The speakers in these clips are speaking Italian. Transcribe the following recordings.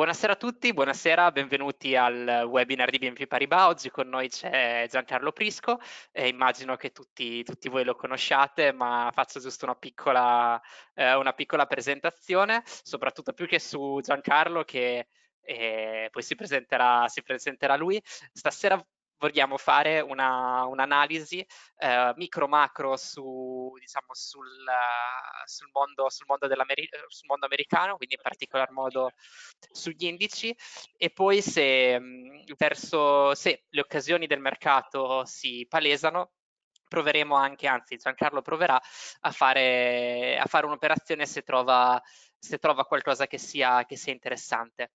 Buonasera a tutti, buonasera, benvenuti al webinar di BNP Paribas. Oggi con noi c'è Giancarlo Prisco e immagino che tutti, tutti, voi lo conosciate, ma faccio giusto una piccola, eh, una piccola presentazione, soprattutto più che su Giancarlo che eh, poi si presenterà, si presenterà lui. Stasera vogliamo fare una, un'analisi eh, micro-macro su, diciamo, sul, sul, mondo, sul, mondo sul, mondo, americano, quindi in particolar modo sugli indici, e poi se, verso, se le occasioni del mercato si palesano, proveremo anche, anzi Giancarlo proverà a fare, a fare un'operazione se trova, se trova qualcosa che sia, che sia interessante.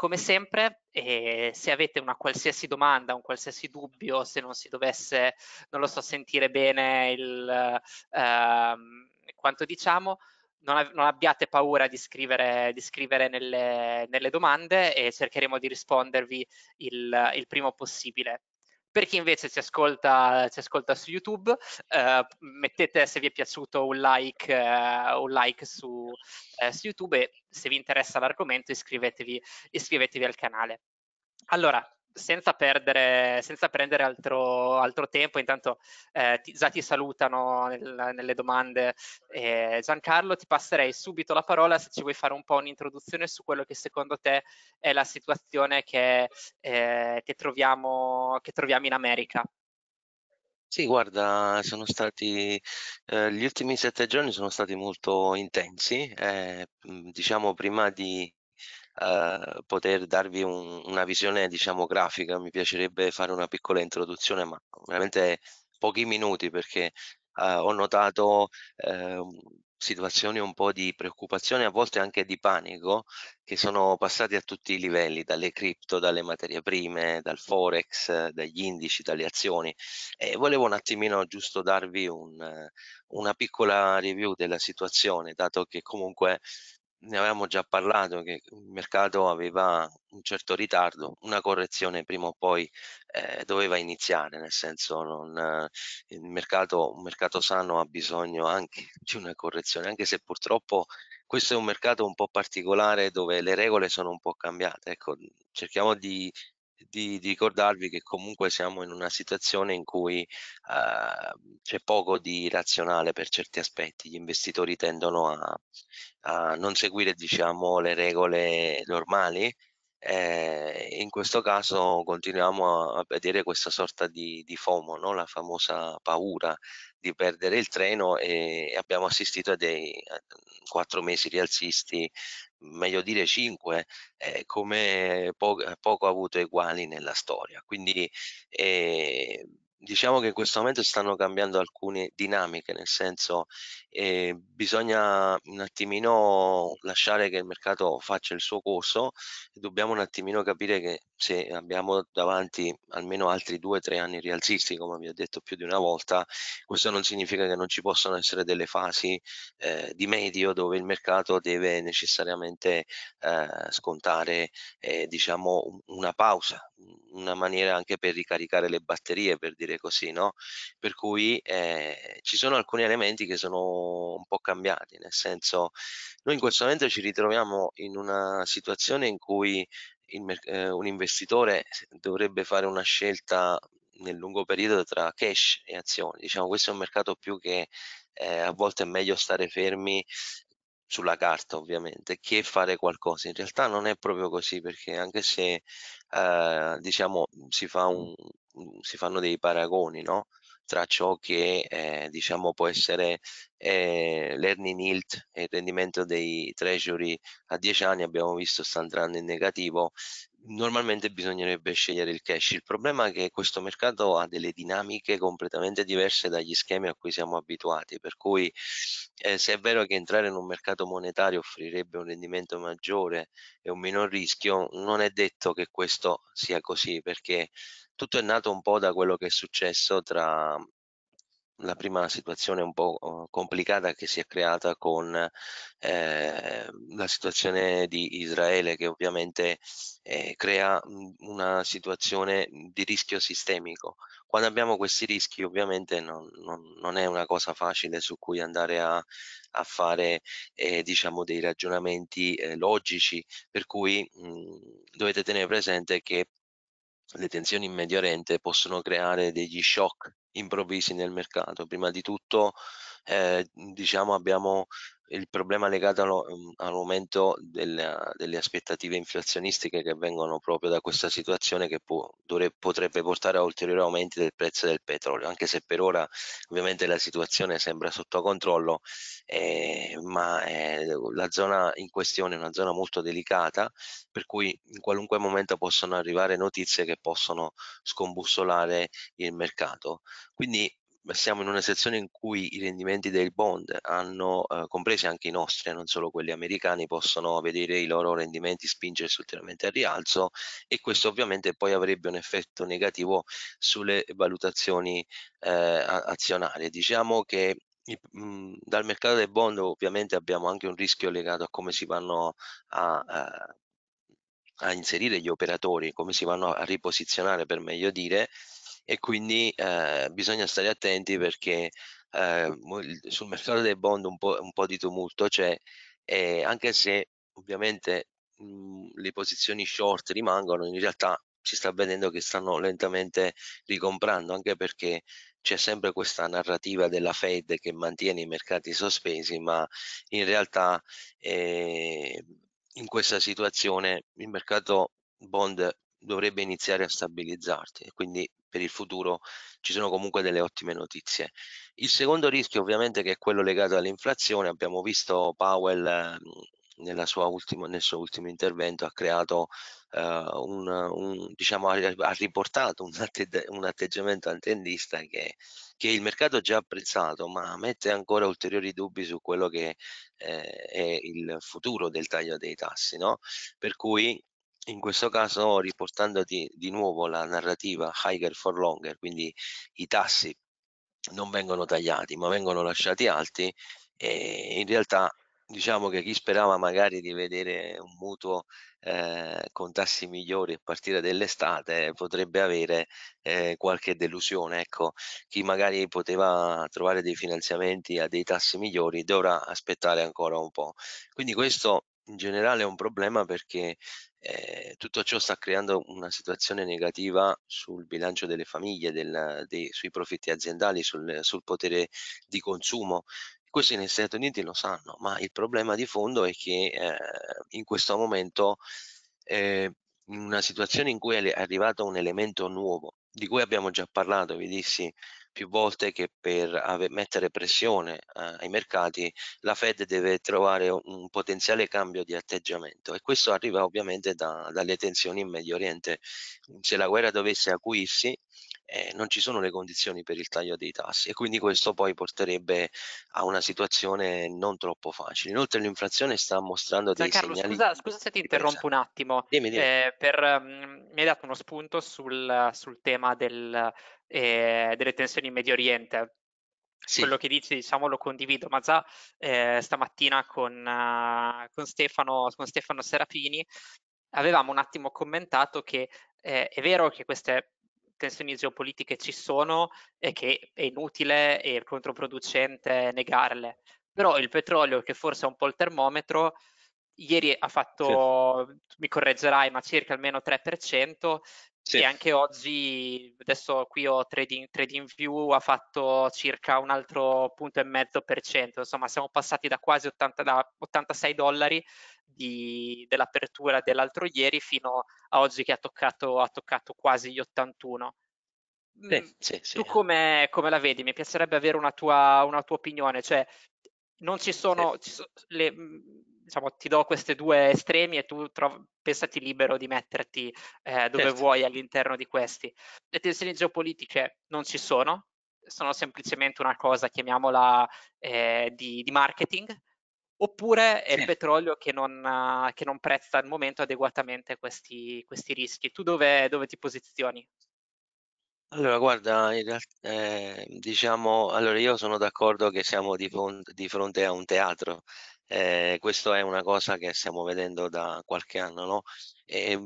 Come sempre, eh, se avete una qualsiasi domanda, un qualsiasi dubbio, se non si dovesse, non lo so, sentire bene il, ehm, quanto diciamo, non, non, abbiate paura di scrivere, di scrivere nelle, nelle, domande e cercheremo di rispondervi il, il primo possibile. Per chi invece ci ascolta, ci ascolta su YouTube, eh, mettete se vi è piaciuto un like, eh, un like su, eh, su, YouTube e se vi interessa l'argomento iscrivetevi, iscrivetevi al canale. Allora, senza perdere, senza prendere altro, altro tempo, intanto eh, ti, già ti salutano nel, nelle domande. Eh, Giancarlo, ti passerei subito la parola se ci vuoi fare un po' un'introduzione su quello che secondo te è la situazione che, eh, che, troviamo, che troviamo in America. Sì, guarda, sono stati, eh, gli ultimi sette giorni sono stati molto intensi, eh, diciamo prima di eh, poter darvi un, una visione, diciamo, grafica. Mi piacerebbe fare una piccola introduzione, ma veramente pochi minuti perché eh, ho notato eh, situazioni un po' di preoccupazione, a volte anche di panico, che sono passati a tutti i livelli, dalle cripto, dalle materie prime, dal forex, dagli indici, dalle azioni. E volevo un attimino giusto darvi un, una piccola review della situazione, dato che comunque ne avevamo già parlato che il mercato aveva un certo ritardo, una correzione prima o poi eh, doveva iniziare, nel senso non, il mercato, un mercato sano ha bisogno anche di una correzione, anche se purtroppo questo è un mercato un po' particolare dove le regole sono un po' cambiate. Ecco, cerchiamo di di, di, ricordarvi che comunque siamo in una situazione in cui uh, c'è poco di razionale per certi aspetti, gli investitori tendono a, a non seguire diciamo, le regole normali eh, in questo caso continuiamo a vedere questa sorta di, di FOMO, no? la famosa paura di perdere il treno e abbiamo assistito a dei quattro mesi rialzisti meglio dire 5, eh, come po poco avuto eguali nella storia. Quindi eh, diciamo che in questo momento stanno cambiando alcune dinamiche, nel senso eh, bisogna un attimino lasciare che il mercato faccia il suo corso e dobbiamo un attimino capire che se abbiamo davanti almeno altri due o tre anni rialzisti, come vi ho detto più di una volta, questo non significa che non ci possono essere delle fasi eh, di medio dove il mercato deve necessariamente eh, scontare eh, diciamo una pausa, una maniera anche per ricaricare le batterie, per dire così, no? Per cui eh, ci sono alcuni elementi che sono un po' cambiati, nel senso noi in questo momento ci ritroviamo in una situazione in cui il, eh, un investitore dovrebbe fare una scelta nel lungo periodo tra cash e azioni. Diciamo, questo è un mercato più che eh, a volte è meglio stare fermi sulla carta ovviamente che fare qualcosa in realtà non è proprio così perché anche se eh, diciamo si, fa un, si fanno dei paragoni no? Tra ciò che eh, diciamo può essere eh, l'earning yield e il rendimento dei treasury a 10 anni abbiamo visto sta andando in negativo normalmente bisognerebbe scegliere il cash. Il problema è che questo mercato ha delle dinamiche completamente diverse dagli schemi a cui siamo abituati, per cui eh, se è vero che entrare in un mercato monetario offrirebbe un rendimento maggiore e un minor rischio, non è detto che questo sia così, perché tutto è nato un po' da quello che è successo tra la prima situazione un po' uhm, complicata che si è creata con eh, la situazione di Israele che ovviamente eh, crea una situazione di rischio sistemico. quando abbiamo questi rischi ovviamente non, non, non è una cosa facile su cui andare a, a fare eh, diciamo dei ragionamenti eh, logici, per cui mh, dovete tenere presente che le tensioni in Medio Oriente possono creare degli shock improvvisi nel mercato. Prima di tutto, eh, diciamo, abbiamo il problema legato mhmm, all'aumento delle, delle, aspettative inflazionistiche che vengono proprio da questa situazione che può, dovrebbe, potrebbe portare a ulteriori aumenti del prezzo del petrolio, anche se per ora ovviamente la situazione sembra sotto controllo, eh, ma eh, la zona in questione è una zona molto delicata, per cui in qualunque momento possono arrivare notizie che possono scombussolare il mercato. Quindi siamo in una sezione in cui i rendimenti dei bond hanno, eh, compresi anche i nostri, eh, non solo quelli americani, possono vedere i loro rendimenti spingersi ulteriormente al rialzo e questo ovviamente poi avrebbe un effetto negativo sulle valutazioni eh, azionarie. Diciamo che mh, dal mercato dei bond ovviamente abbiamo anche un rischio legato a come si vanno a a inserire gli operatori, come si vanno a riposizionare per meglio dire, e quindi eh, bisogna stare attenti perché eh, sul mercato dei bond un po', un po di tumulto c'è, e anche se ovviamente mh, le posizioni short rimangono, in realtà si sta vedendo che stanno lentamente ricomprando, anche perché c'è sempre questa narrativa della Fed che mantiene i mercati sospesi, ma in realtà eh, in questa situazione il mercato bond dovrebbe iniziare a stabilizzarsi e quindi per il futuro ci sono comunque delle ottime notizie. Il secondo rischio ovviamente che è quello legato all'inflazione, abbiamo visto Powell eh, ultimo, nel suo ultimo intervento ha creato uh, un, un, diciamo, ha, riportato un, atte, un atteggiamento attendista che, che, il mercato ha già apprezzato, ma mette ancora ulteriori dubbi su quello che eh, è il futuro del taglio dei tassi. No? Per cui in questo caso riportando di, di nuovo la narrativa higher for longer, quindi i tassi non vengono tagliati ma vengono lasciati alti e in realtà diciamo che chi sperava magari di vedere un mutuo eh, con tassi migliori a partire dall'estate potrebbe avere eh, qualche delusione. Ecco, chi magari poteva trovare dei finanziamenti a dei tassi migliori dovrà aspettare ancora un po'. Quindi questo in generale è un problema perché eh, tutto ciò sta creando una situazione negativa sul bilancio delle famiglie, del, dei, sui profitti aziendali, sul, sul potere di consumo. Questo negli Stati Uniti lo sanno, ma il problema di fondo è che eh, in questo momento, eh, in una situazione in cui è arrivato un elemento nuovo, di cui abbiamo già parlato, vi dissi più volte che per mettere pressione eh, ai mercati la Fed deve trovare un potenziale cambio di atteggiamento e questo arriva ovviamente da, dalle tensioni in Medio Oriente. Se la guerra dovesse acuirsi, eh, non ci sono le condizioni per il taglio dei tassi e quindi questo poi porterebbe a una situazione non troppo facile. Inoltre l'inflazione sta mostrando dei Giancarlo, segnali... Scusa, scusa se ti interrompo un attimo, dimmi, dimmi. Eh, per, um, mi hai dato uno spunto sul, sul tema del, eh, delle tensioni in Medio Oriente. Sì. Quello che dici, diciamo, lo condivido, ma già eh, stamattina con, uh, con, Stefano, con Stefano Serafini avevamo un attimo commentato che eh, è vero che queste tensioni geopolitiche ci sono e che è inutile e controproducente negarle. Però il petrolio, che forse è un po' il termometro, ieri ha fatto, sì. mi correggerai, ma circa almeno 3%, sì. E anche oggi, adesso qui ho Trading, trading View, ha fatto circa un altro punto e mezzo per cento. Insomma, siamo passati da quasi 80, da 86 dollari di, dell'apertura dell'altro ieri fino a oggi che ha toccato, ha toccato quasi gli 81. Sì, mm, sì, tu come, come, la vedi? Mi piacerebbe avere una tua, una tua opinione, cioè non ci sono, ci sono le, diciamo, ti do questi due estremi e tu trov- pensati libero di metterti eh, dove certo. vuoi all'interno di questi. Le tensioni geopolitiche non ci sono, sono semplicemente una cosa, chiamiamola, eh, di, di, marketing, oppure è sì. il petrolio che non, che non, prezza al momento adeguatamente questi, questi rischi. Tu dove, dove ti posizioni? Allora, guarda, in realtà, eh, diciamo, allora io sono d'accordo che siamo di, fronte, di fronte a un teatro, eh, questo è una cosa che stiamo vedendo da qualche anno, no? E,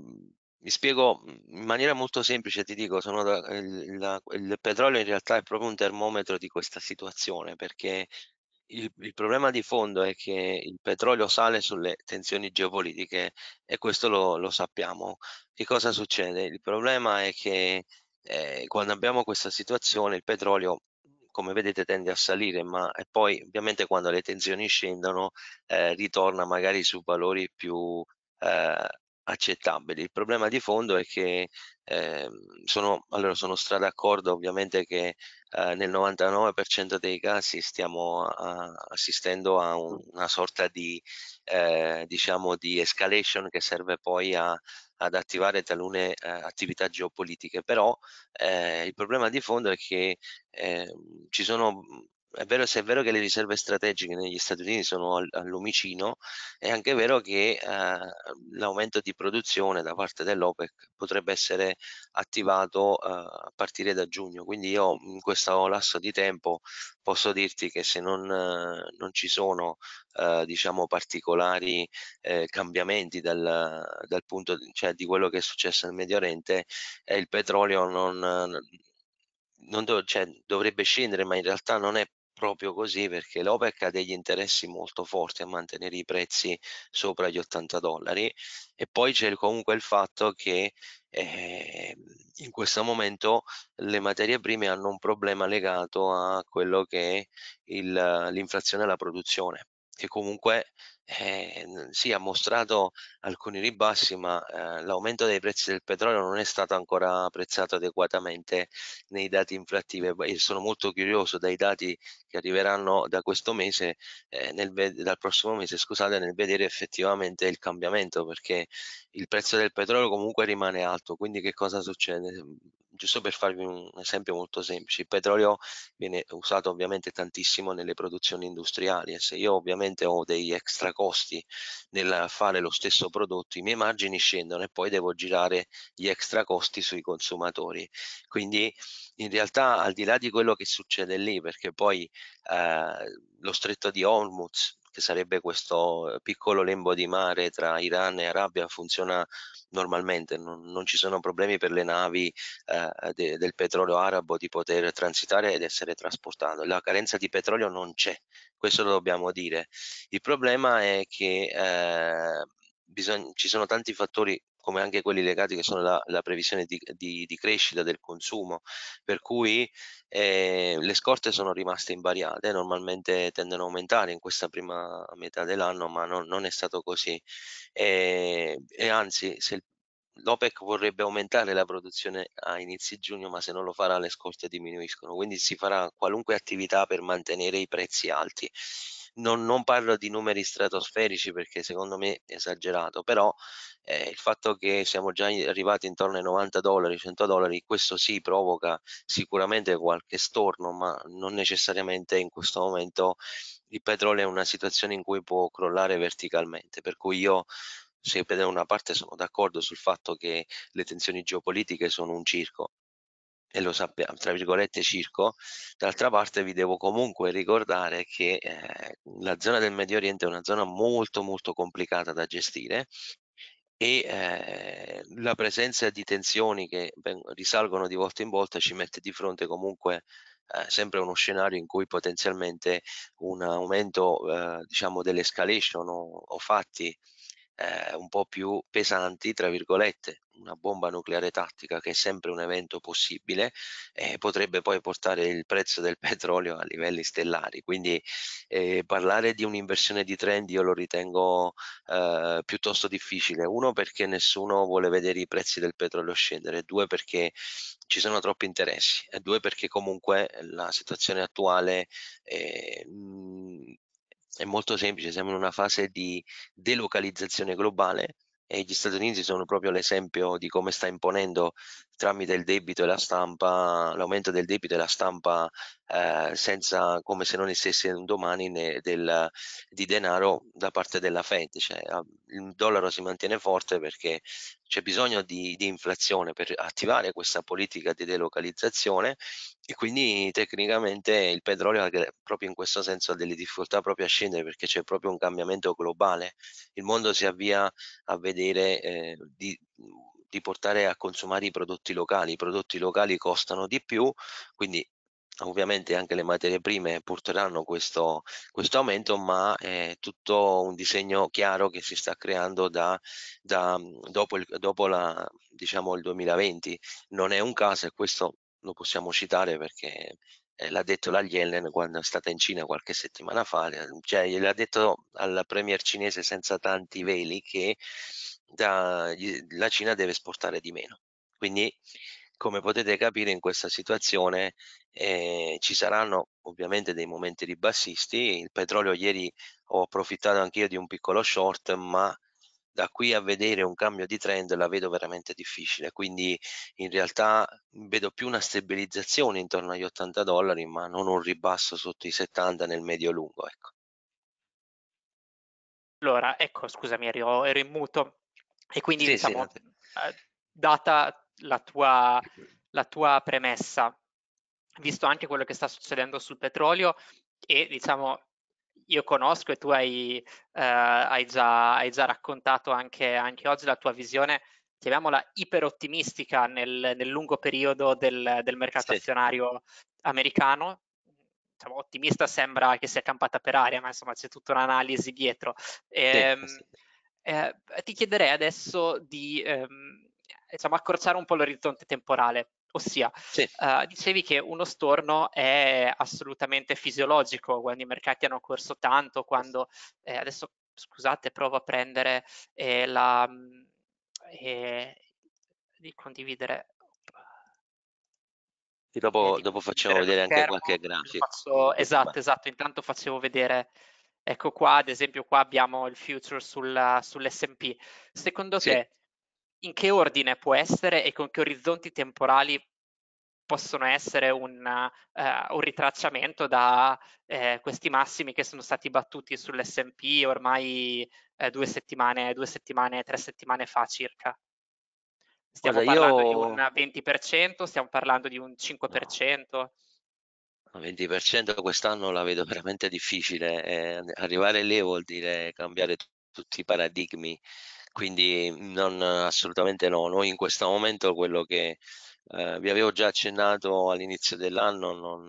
mi spiego in maniera molto semplice, ti dico, sono da, il, la, il petrolio in realtà è proprio un termometro di questa situazione perché il, il, problema di fondo è che il petrolio sale sulle tensioni geopolitiche e questo lo, lo sappiamo. Che cosa succede? Il problema è che eh, quando abbiamo questa situazione il petrolio come vedete tende a salire, ma poi ovviamente quando le tensioni scendono eh, ritorna magari su valori più eh, accettabili. Il problema di fondo è che eh, sono, allora sono stra d'accordo ovviamente che eh, nel 99% dei casi stiamo a, assistendo a un, una sorta di, eh, diciamo, di escalation che serve poi a, ad attivare talune eh, attività geopolitiche, però eh, il problema di fondo è che eh, ci sono è vero, se è vero che le riserve strategiche negli Stati Uniti sono al, al lumicino, è anche vero che eh, l'aumento di produzione da parte dell'OPEC potrebbe essere attivato eh, a partire da giugno. Quindi io in questo lasso di tempo posso dirti che se non, eh, non ci sono eh, diciamo particolari eh, cambiamenti dal, dal punto cioè, di quello che è successo nel Medio Oriente, eh, il petrolio non, non do, cioè, dovrebbe scendere, ma in realtà non è proprio così perché l'OPEC ha degli interessi molto forti a mantenere i prezzi sopra gli 80 dollari e poi c'è comunque il fatto che eh, in questo momento le materie prime hanno un problema legato a quello che è l'inflazione e la produzione che comunque eh, sì, ha mostrato alcuni ribassi, ma eh, l'aumento dei prezzi del petrolio non è stato ancora apprezzato adeguatamente nei dati inflattivi. E sono molto curioso dai dati che arriveranno da questo mese, eh, nel, dal prossimo mese, scusate, nel vedere effettivamente il cambiamento, perché il prezzo del petrolio comunque rimane alto. Quindi che cosa succede? Giusto per farvi un esempio molto semplice, il petrolio viene usato ovviamente tantissimo nelle produzioni industriali e se io ovviamente ho degli extra costi nel fare lo stesso prodotto, i miei margini scendono e poi devo girare gli extra costi sui consumatori. Quindi in realtà al di là di quello che succede lì, perché poi eh, lo stretto di Hormuz che sarebbe questo piccolo lembo di mare tra Iran e Arabia, funziona normalmente, non, non ci sono problemi per le navi eh, de, del petrolio arabo di poter transitare ed essere trasportato. La carenza di petrolio non c'è, questo lo dobbiamo dire. Il problema è che eh, bisogna, ci sono tanti fattori come anche quelli legati che sono la, la previsione di, di, di, crescita del consumo, per cui eh, le scorte sono rimaste invariate, normalmente tendono a aumentare in questa prima metà dell'anno, ma non, non è stato così. E, e anzi, se l'OPEC vorrebbe aumentare la produzione a inizi giugno, ma se non lo farà le scorte diminuiscono, quindi si farà qualunque attività per mantenere i prezzi alti non, non, parlo di numeri stratosferici perché secondo me è esagerato, però eh, il fatto che siamo già arrivati intorno ai 90 dollari, 100 dollari, questo sì provoca sicuramente qualche storno, ma non necessariamente in questo momento il petrolio è una situazione in cui può crollare verticalmente, per cui io se da una parte sono d'accordo sul fatto che le tensioni geopolitiche sono un circo, e lo sappiamo, tra virgolette, circo, d'altra parte vi devo comunque ricordare che eh, la zona del Medio Oriente è una zona molto molto complicata da gestire e eh, la presenza di tensioni che risalgono di volta in volta ci mette di fronte comunque eh, sempre uno scenario in cui potenzialmente un aumento eh, diciamo dell'escalation o, o fatti eh, un po' più pesanti, tra virgolette, una bomba nucleare tattica che è sempre un evento possibile, eh, potrebbe poi portare il prezzo del petrolio a livelli stellari. Quindi eh, parlare di un'inversione di trend io lo ritengo eh, piuttosto difficile. Uno perché nessuno vuole vedere i prezzi del petrolio scendere, due perché ci sono troppi interessi e due perché comunque la situazione attuale eh, mh, è molto semplice, siamo in una fase di delocalizzazione globale e gli Stati Uniti sono proprio l'esempio di come sta imponendo tramite il debito e la stampa, l'aumento del debito e la stampa eh, senza, come se non esistesse un domani né del, di denaro da parte della Fed, cioè il dollaro si mantiene forte perché c'è bisogno di, di inflazione per attivare questa politica di delocalizzazione e quindi tecnicamente il petrolio proprio in questo senso ha delle difficoltà proprio a scendere perché c'è proprio un cambiamento globale. Il mondo si avvia a vedere eh, di, di portare a consumare i prodotti locali. I prodotti locali costano di più, quindi ovviamente anche le materie prime porteranno questo, questo aumento, ma è tutto un disegno chiaro che si sta creando da, da dopo, il, dopo la, diciamo, il 2020. Non è un caso e questo lo possiamo citare perché eh, l'ha detto la Yellen quando è stata in Cina qualche settimana fa, cioè gliel'ha detto al premier cinese senza tanti veli che da, la Cina deve esportare di meno. Quindi come potete capire in questa situazione eh, ci saranno ovviamente dei momenti ribassisti, il petrolio ieri ho approfittato anch'io di un piccolo short, ma da qui a vedere un cambio di trend la vedo veramente difficile, quindi in realtà vedo più una stabilizzazione intorno agli 80 dollari, ma non un ribasso sotto i 70 nel medio lungo. Ecco. Allora, ecco, scusami, ero, ero in muto e quindi sì, diciamo, sì, eh, data la tua, la tua premessa, visto anche quello che sta succedendo sul petrolio e diciamo io conosco e tu hai, eh, hai, già, hai già, raccontato anche, anche, oggi la tua visione, chiamiamola iperottimistica nel, nel lungo periodo del, del mercato sì. azionario americano. Diciamo, ottimista sembra che sia campata per aria, ma insomma c'è tutta un'analisi dietro. E, sì, sì. Eh, ti chiederei adesso di ehm, diciamo, accorciare un po' l'orizzonte temporale. Ossia, sì. uh, dicevi che uno storno è assolutamente fisiologico quando i mercati hanno corso tanto, quando eh, adesso scusate, provo a prendere eh, la eh, di condividere. Dopo, dopo facciamo vedere anche qualche grafico. Faccio, esatto, esatto. Intanto facevo vedere, ecco qua, ad esempio, qua abbiamo il future sul, sull'SP. Secondo sì. te in che ordine può essere e con che orizzonti temporali possono essere un, uh, un ritracciamento da uh, questi massimi che sono stati battuti sull'SP ormai uh, due settimane, due settimane, tre settimane fa circa. Stiamo Guarda, parlando io... di un 20%, stiamo parlando di un 5%. No. 20% quest'anno la vedo veramente difficile. Eh, arrivare lì vuol dire cambiare t- tutti i paradigmi quindi non, assolutamente no. Noi in questo momento quello che eh, vi avevo già accennato all'inizio dell'anno, non,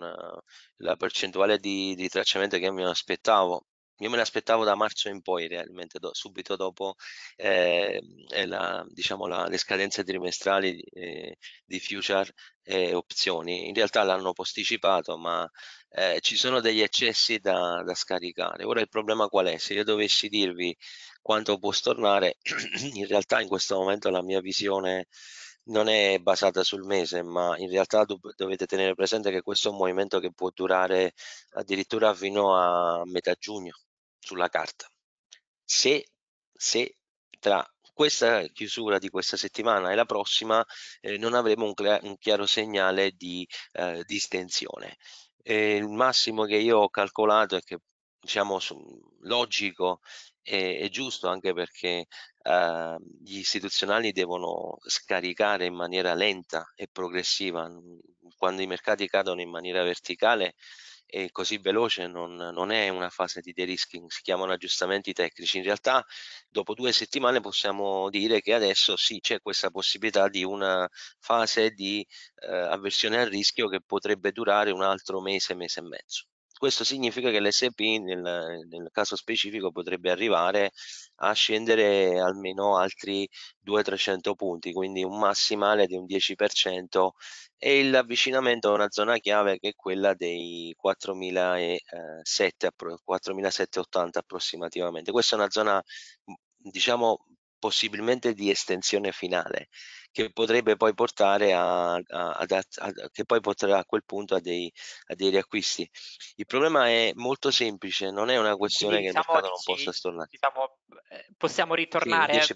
la percentuale di, di tracciamento che mi aspettavo io me l'aspettavo da marzo in poi realmente, do, subito dopo eh, la, diciamo la, le scadenze trimestrali eh, di future e opzioni. In realtà l'hanno posticipato, ma eh, ci sono degli eccessi da, da, scaricare. Ora il problema qual è? Se io dovessi dirvi quanto può stornare, in realtà in questo momento la mia visione non è basata sul mese, ma in realtà dov- dovete tenere presente che questo è un movimento che può durare addirittura fino a metà giugno sulla carta. Se, se tra questa chiusura di questa settimana e la prossima eh, non avremo un, un, chiaro segnale di eh, distensione. Eh, il massimo che io ho calcolato è che diciamo logico e, e giusto anche perché uh, gli istituzionali devono scaricare in maniera lenta e progressiva. Quando i mercati cadono in maniera verticale e così veloce non, non, è una fase di de-risking, si chiamano aggiustamenti tecnici. In realtà dopo due settimane possiamo dire che adesso sì c'è questa possibilità di una fase di eh, avversione al rischio che potrebbe durare un altro mese, mese e mezzo. Questo significa che l'SP nel, nel caso specifico potrebbe arrivare a scendere almeno altri 200-300 punti, quindi un massimale di un 10% e l'avvicinamento a una zona chiave che è quella dei 4780 approssimativamente. Questa è una zona diciamo possibilmente di estensione finale che potrebbe poi portare a, a, a, a che poi porterà a quel punto a dei, dei, riacquisti. Il problema è molto semplice, non è una questione Quindi, che diciamo, il mercato non possa stornare. Diciamo, eh, possiamo ritornare sì,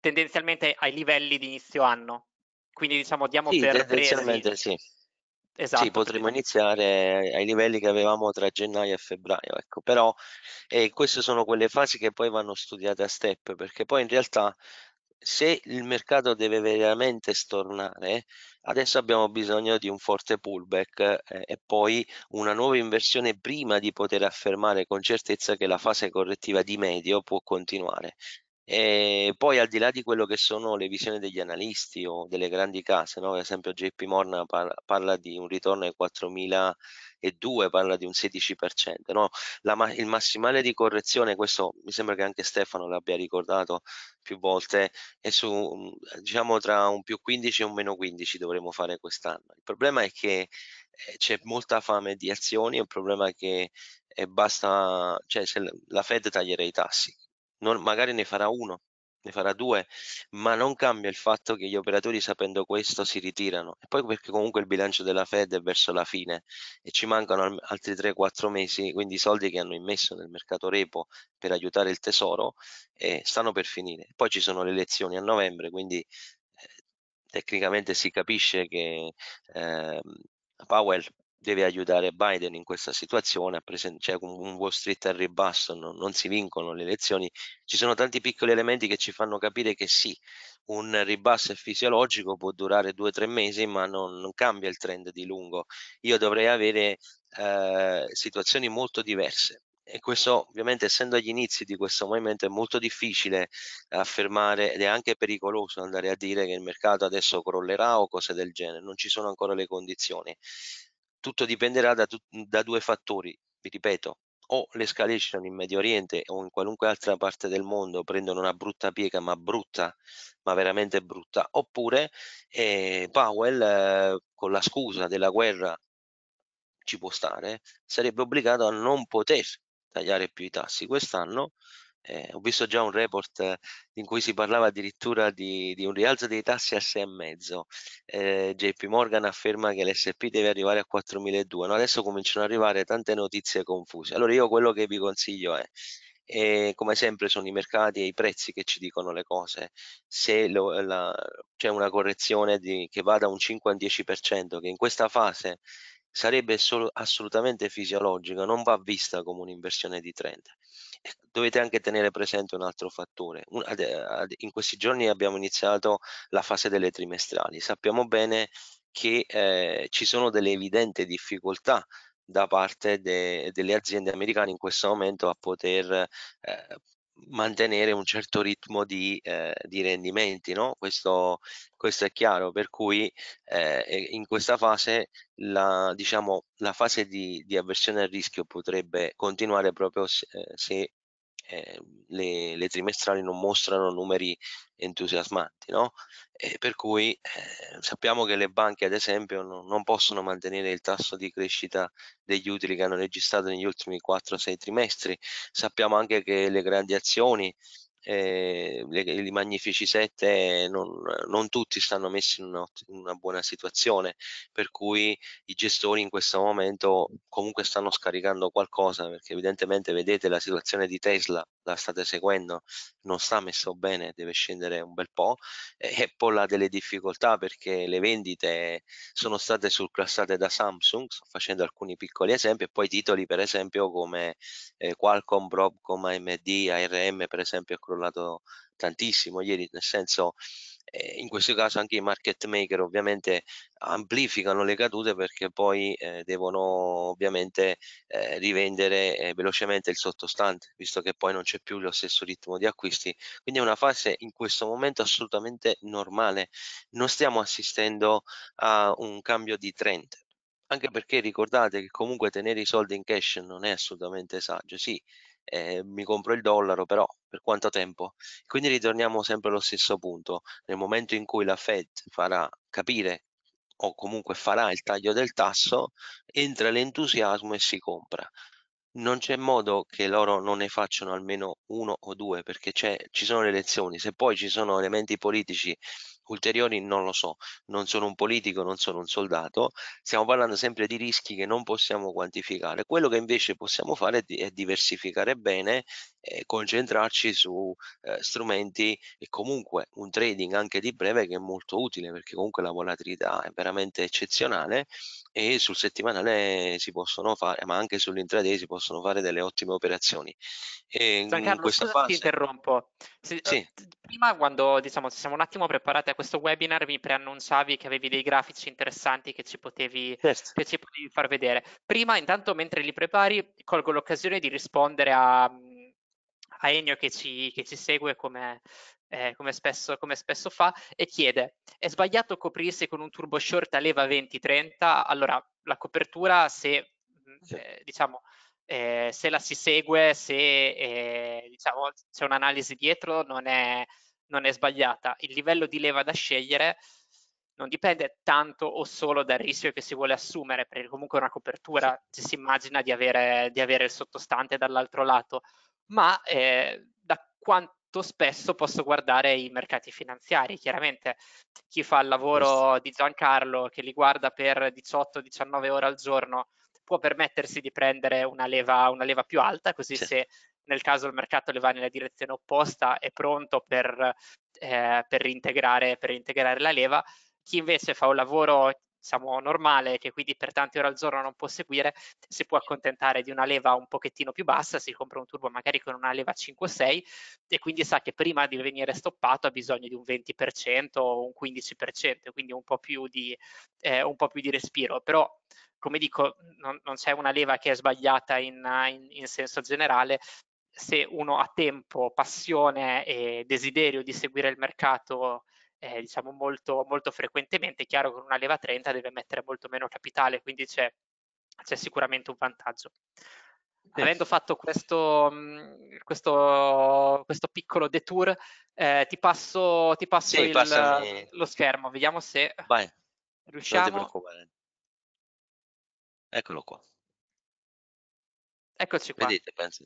tendenzialmente ai livelli di inizio anno. Quindi diciamo diamo sì, per tendenzialmente presi. sì. Esatto, sì, potremmo iniziare ai livelli che avevamo tra gennaio e febbraio, ecco. Però eh, queste sono quelle fasi che poi vanno studiate a step, perché poi in realtà se il mercato deve veramente stornare, adesso abbiamo bisogno di un forte pullback eh, e poi una nuova inversione prima di poter affermare con certezza che la fase correttiva di medio può continuare. E poi al di là di quello che sono le visioni degli analisti o delle grandi case, no? ad esempio JP Morgan parla, parla di un ritorno ai 4.002, parla di un 16%, no? La, il massimale di correzione, questo mi sembra che anche Stefano l'abbia ricordato più volte, è su diciamo tra un più 15 e un meno 15 dovremo fare quest'anno. Il problema è che eh, c'è molta fame di azioni, il problema è che eh, basta, cioè se la Fed taglierà i tassi, non, magari ne farà uno, ne farà due, ma non cambia il fatto che gli operatori sapendo questo si ritirano. E poi perché comunque il bilancio della Fed è verso la fine e ci mancano altri 3-4 mesi, quindi i soldi che hanno immesso nel mercato repo per aiutare il tesoro eh, stanno per finire. Poi ci sono le elezioni a novembre, quindi eh, tecnicamente si capisce che eh, Powell deve aiutare Biden in questa situazione, present- cioè un Wall Street al ribasso non, non, si vincono le elezioni, ci sono tanti piccoli elementi che ci fanno capire che sì, un ribasso fisiologico, può durare due o tre mesi, ma non, non, cambia il trend di lungo. Io dovrei avere eh, situazioni molto diverse. E questo ovviamente essendo agli inizi di questo movimento è molto difficile affermare ed è anche pericoloso andare a dire che il mercato adesso crollerà o cose del genere, non ci sono ancora le condizioni tutto dipenderà da, da due fattori, vi ripeto, o l'escalation in Medio Oriente o in qualunque altra parte del mondo prendono una brutta piega, ma brutta, ma veramente brutta, oppure eh, Powell eh, con la scusa della guerra ci può stare, sarebbe obbligato a non poter tagliare più i tassi quest'anno eh, ho visto già un report eh, in cui si parlava addirittura di, di un rialzo dei tassi a 6,5. Eh, JP Morgan afferma che l'SP deve arrivare a 4.200. No, adesso cominciano ad arrivare tante notizie confuse. Allora io quello che vi consiglio è e come sempre sono i mercati e i prezzi che ci dicono le cose. Se c'è una correzione di, che va da un 5 al 10%, che in questa fase sarebbe solo, assolutamente fisiologica, non va vista come un'inversione di trend dovete anche tenere presente un altro fattore. In questi giorni abbiamo iniziato la fase delle trimestrali. Sappiamo bene che eh, ci sono delle evidenti difficoltà da parte de, delle aziende americane in questo momento a poter eh, mantenere un certo ritmo di, eh, di rendimenti, no? questo, questo, è chiaro, per cui eh, in questa fase la, diciamo, la fase di, di, avversione al rischio potrebbe continuare proprio se, eh, se eh, le, le, trimestrali non mostrano numeri entusiasmanti, no? Per cui eh, sappiamo che le banche, ad esempio, non, non, possono mantenere il tasso di crescita degli utili che hanno registrato negli ultimi 4-6 trimestri. Sappiamo anche che le grandi azioni eh, le, i magnifici 7 non, non, tutti stanno messi in una, in una, buona situazione, per cui i gestori in questo momento comunque stanno scaricando qualcosa, perché evidentemente vedete la situazione di Tesla, la state seguendo, non sta messo bene, deve scendere un bel po', e Apple ha delle difficoltà perché le vendite sono state surclassate da Samsung, sto facendo alcuni piccoli esempi, e poi titoli per esempio come eh, Qualcomm, Broadcom, AMD, ARM per esempio crollato tantissimo ieri, nel senso in questo caso anche i market maker ovviamente amplificano le cadute perché poi eh, devono ovviamente eh, rivendere eh, velocemente il sottostante, visto che poi non c'è più lo stesso ritmo di acquisti. Quindi è una fase in questo momento assolutamente normale. Non stiamo assistendo a un cambio di trend anche perché ricordate che comunque tenere i soldi in cash non è assolutamente saggio. Sì, eh, mi compro il dollaro, però per quanto tempo? Quindi ritorniamo sempre allo stesso punto. Nel momento in cui la Fed farà capire o comunque farà il taglio del tasso, entra l'entusiasmo e si compra. Non c'è modo che loro non ne facciano almeno uno o due perché ci sono le elezioni. Se poi ci sono elementi politici ulteriori non lo so, non sono un politico, non sono un soldato, stiamo parlando sempre di rischi che non possiamo quantificare. Quello che invece possiamo fare è, di, è diversificare bene e concentrarci su eh, strumenti e comunque un trading anche di breve che è molto utile perché comunque la volatilità è veramente eccezionale e sul settimanale si possono fare, ma anche sull'intraday si possono fare delle ottime operazioni. E Giancarlo, scusa fase... ti interrompo. Se, sì. Eh, prima quando diciamo ci siamo un attimo preparati a questo webinar mi preannunciavi che avevi dei grafici interessanti che ci potevi, certo. che ci potevi far vedere. Prima, intanto, mentre li prepari, colgo l'occasione di rispondere a a Ennio che ci, che ci segue come, eh, come, spesso, come, spesso, fa e chiede è sbagliato coprirsi con un turbo short a leva 20-30? Allora la copertura se sì. eh, diciamo eh, se la si segue, se eh, diciamo, c'è un'analisi dietro, non è, non è sbagliata. Il livello di leva da scegliere non dipende tanto o solo dal rischio che si vuole assumere, perché comunque una copertura ci si immagina di avere, di avere il sottostante dall'altro lato, ma eh, da quanto spesso posso guardare i mercati finanziari. Chiaramente chi fa il lavoro di Giancarlo, che li guarda per 18-19 ore al giorno, può permettersi di prendere una leva, una leva più alta, così sì. se nel caso il mercato le va nella direzione opposta è pronto per, eh, per, reintegrare, per reintegrare la leva chi invece fa un lavoro diciamo, normale, che quindi per tante ore al giorno non può seguire, si può accontentare di una leva un pochettino più bassa, si compra un turbo magari con una leva 5-6 e quindi sa che prima di venire stoppato ha bisogno di un 20% o un 15%, quindi un po' più di, eh, un po più di respiro. Però come dico, non, non, c'è una leva che è sbagliata in, in, in senso generale, se uno ha tempo, passione e desiderio di seguire il mercato eh, diciamo molto, molto frequentemente. È chiaro che con una leva 30 deve mettere molto meno capitale, quindi c'è, c'è sicuramente un vantaggio. Avendo fatto questo, mm, questo, questo piccolo detour, eh, ti passo, ti passo sì, il, lo schermo, vediamo se Vai. riusciamo. Eccolo qua. Eccoci qua. Vedete, penso,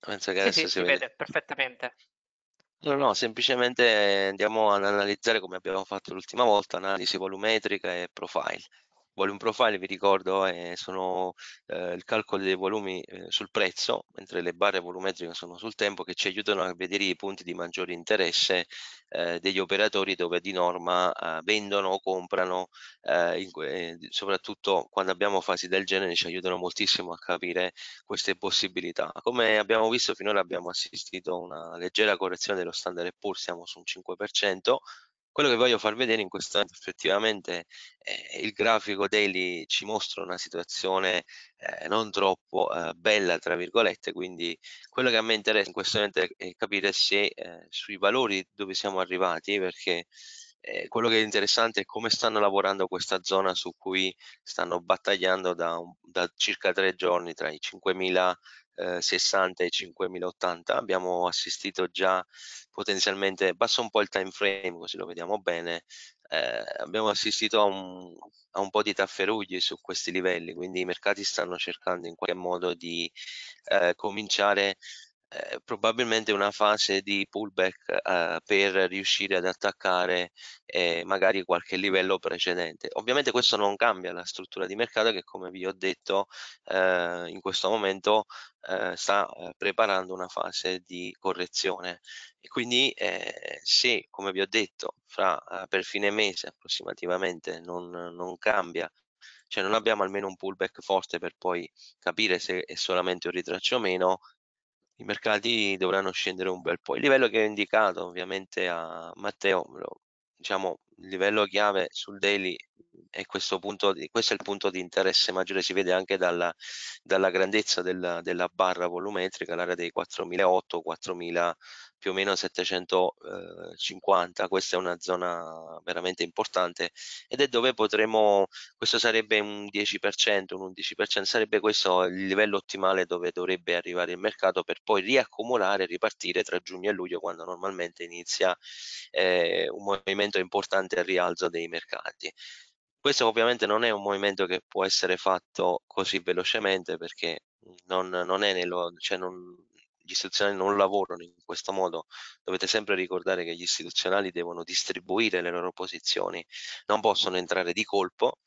penso che sì, adesso sì, si, si vede. vede perfettamente. No, no, semplicemente andiamo ad analizzare come abbiamo fatto l'ultima volta, analisi volumetrica e profile. Volume profile, vi ricordo, eh, sono eh, il calcolo dei volumi eh, sul prezzo, mentre le barre volumetriche sono sul tempo, che ci aiutano a vedere i punti di maggiore interesse eh, degli operatori dove di norma eh, vendono o comprano, in, soprattutto quando abbiamo fasi del genere ci aiutano moltissimo a capire queste possibilità. Come abbiamo visto finora abbiamo assistito a una leggera correzione dello standard Poor's, siamo su un 5%, quello che voglio far vedere in questo momento effettivamente eh, il grafico daily ci mostra una situazione eh, non troppo eh, bella, tra virgolette, quindi quello che a me interessa in questo momento è capire se eh, sui valori dove siamo arrivati, perché eh, quello che è interessante è come stanno lavorando questa zona su cui stanno battagliando da, da circa tre giorni tra i 5.000 eh, 60 e 5080 abbiamo assistito già potenzialmente basso un po' il time frame così lo vediamo bene eh, abbiamo assistito a un, a un po' di tafferugli su questi livelli quindi i mercati stanno cercando in qualche modo di eh, cominciare eh, probabilmente una fase di pullback eh, per riuscire ad attaccare eh, magari qualche livello precedente. Ovviamente questo non cambia la struttura di mercato che come vi ho detto eh, in questo momento eh, sta eh, preparando una fase di correzione e quindi se come vi ho detto fra, per fine mese approssimativamente non, non cambia cioè non abbiamo almeno un pullback forte per poi capire se è solamente un ritraccio o meno, i mercati dovranno scendere un bel po'. Il livello che ho indicato ovviamente a Matteo, diciamo, il livello chiave sul daily è questo punto questo è il punto di interesse maggiore, si vede anche dalla, dalla grandezza della, della barra volumetrica, l'area dei 4008, 4000 più o meno 750, questa è una zona veramente importante ed è dove potremo, questo sarebbe un 10%, un 11%, sarebbe questo il livello ottimale dove dovrebbe arrivare il mercato per poi riaccumulare e ripartire tra giugno e luglio quando normalmente inizia eh, un movimento importante al rialzo dei mercati. Questo ovviamente non è un movimento che può essere fatto così velocemente perché non, non è nello, cioè non, gli istituzionali non lavorano in questo modo, dovete sempre ricordare che gli istituzionali devono distribuire le loro posizioni, non possono entrare di colpo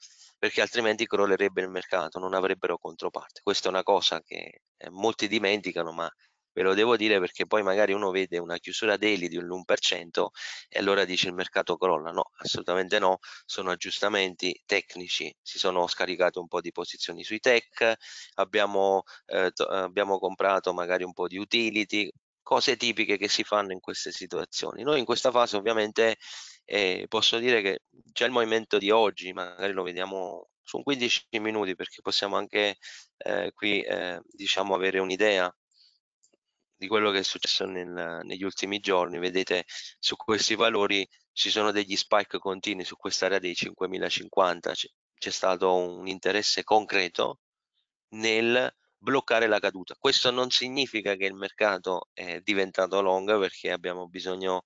perché altrimenti crollerebbe il mercato, non avrebbero controparte. Questa è una cosa che eh, molti dimenticano, ma Ve lo devo dire perché poi magari uno vede una chiusura daily di un l'1% e allora dice il mercato crolla. No, assolutamente no, sono aggiustamenti tecnici, si sono scaricate un po' di posizioni sui tech, abbiamo, eh, abbiamo comprato magari un po' di utility, cose tipiche che si fanno in queste situazioni. Noi in questa fase ovviamente eh, posso dire che già il movimento di oggi, magari lo vediamo su 15 minuti perché possiamo anche eh, qui eh, diciamo avere un'idea di quello che è successo nel, negli ultimi giorni. Vedete su questi valori ci sono degli spike continui su quest'area dei 5050, c'è stato un interesse concreto nel bloccare la caduta. Questo non significa che il mercato è diventato long perché abbiamo bisogno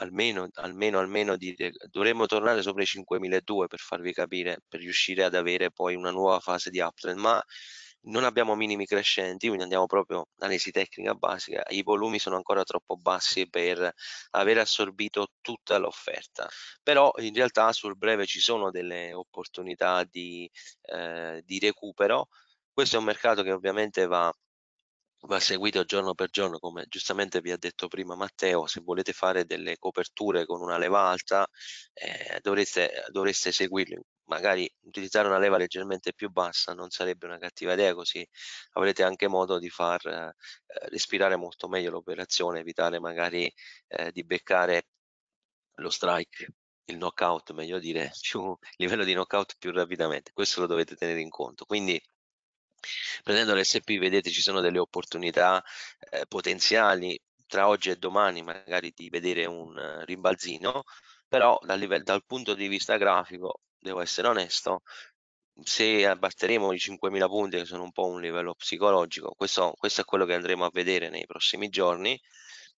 almeno, almeno, almeno di dovremmo tornare sopra i 5.200 per farvi capire, per riuscire ad avere poi una nuova fase di uptrend, ma non abbiamo minimi crescenti, quindi andiamo proprio analisi tecnica basica, i volumi sono ancora troppo bassi per aver assorbito tutta l'offerta, però in realtà sul breve ci sono delle opportunità di, eh, di recupero, questo è un mercato che ovviamente va va seguito giorno per giorno, come giustamente vi ha detto prima Matteo, se volete fare delle coperture con una leva alta eh, dovreste, dovreste seguirlo, magari utilizzare una leva leggermente più bassa non sarebbe una cattiva idea, così avrete anche modo di far eh, respirare molto meglio l'operazione, evitare magari eh, di beccare lo strike il knockout, meglio dire, più livello di knockout più rapidamente. Questo lo dovete tenere in conto. Quindi Prendendo l'SP vedete ci sono delle opportunità eh, potenziali tra oggi e domani magari di vedere un uh, rimbalzino, però dal, livello, dal punto di vista grafico, devo essere onesto, se abbatteremo i 5.000 punti che sono un po' un livello psicologico, questo, questo è quello che andremo a vedere nei prossimi giorni,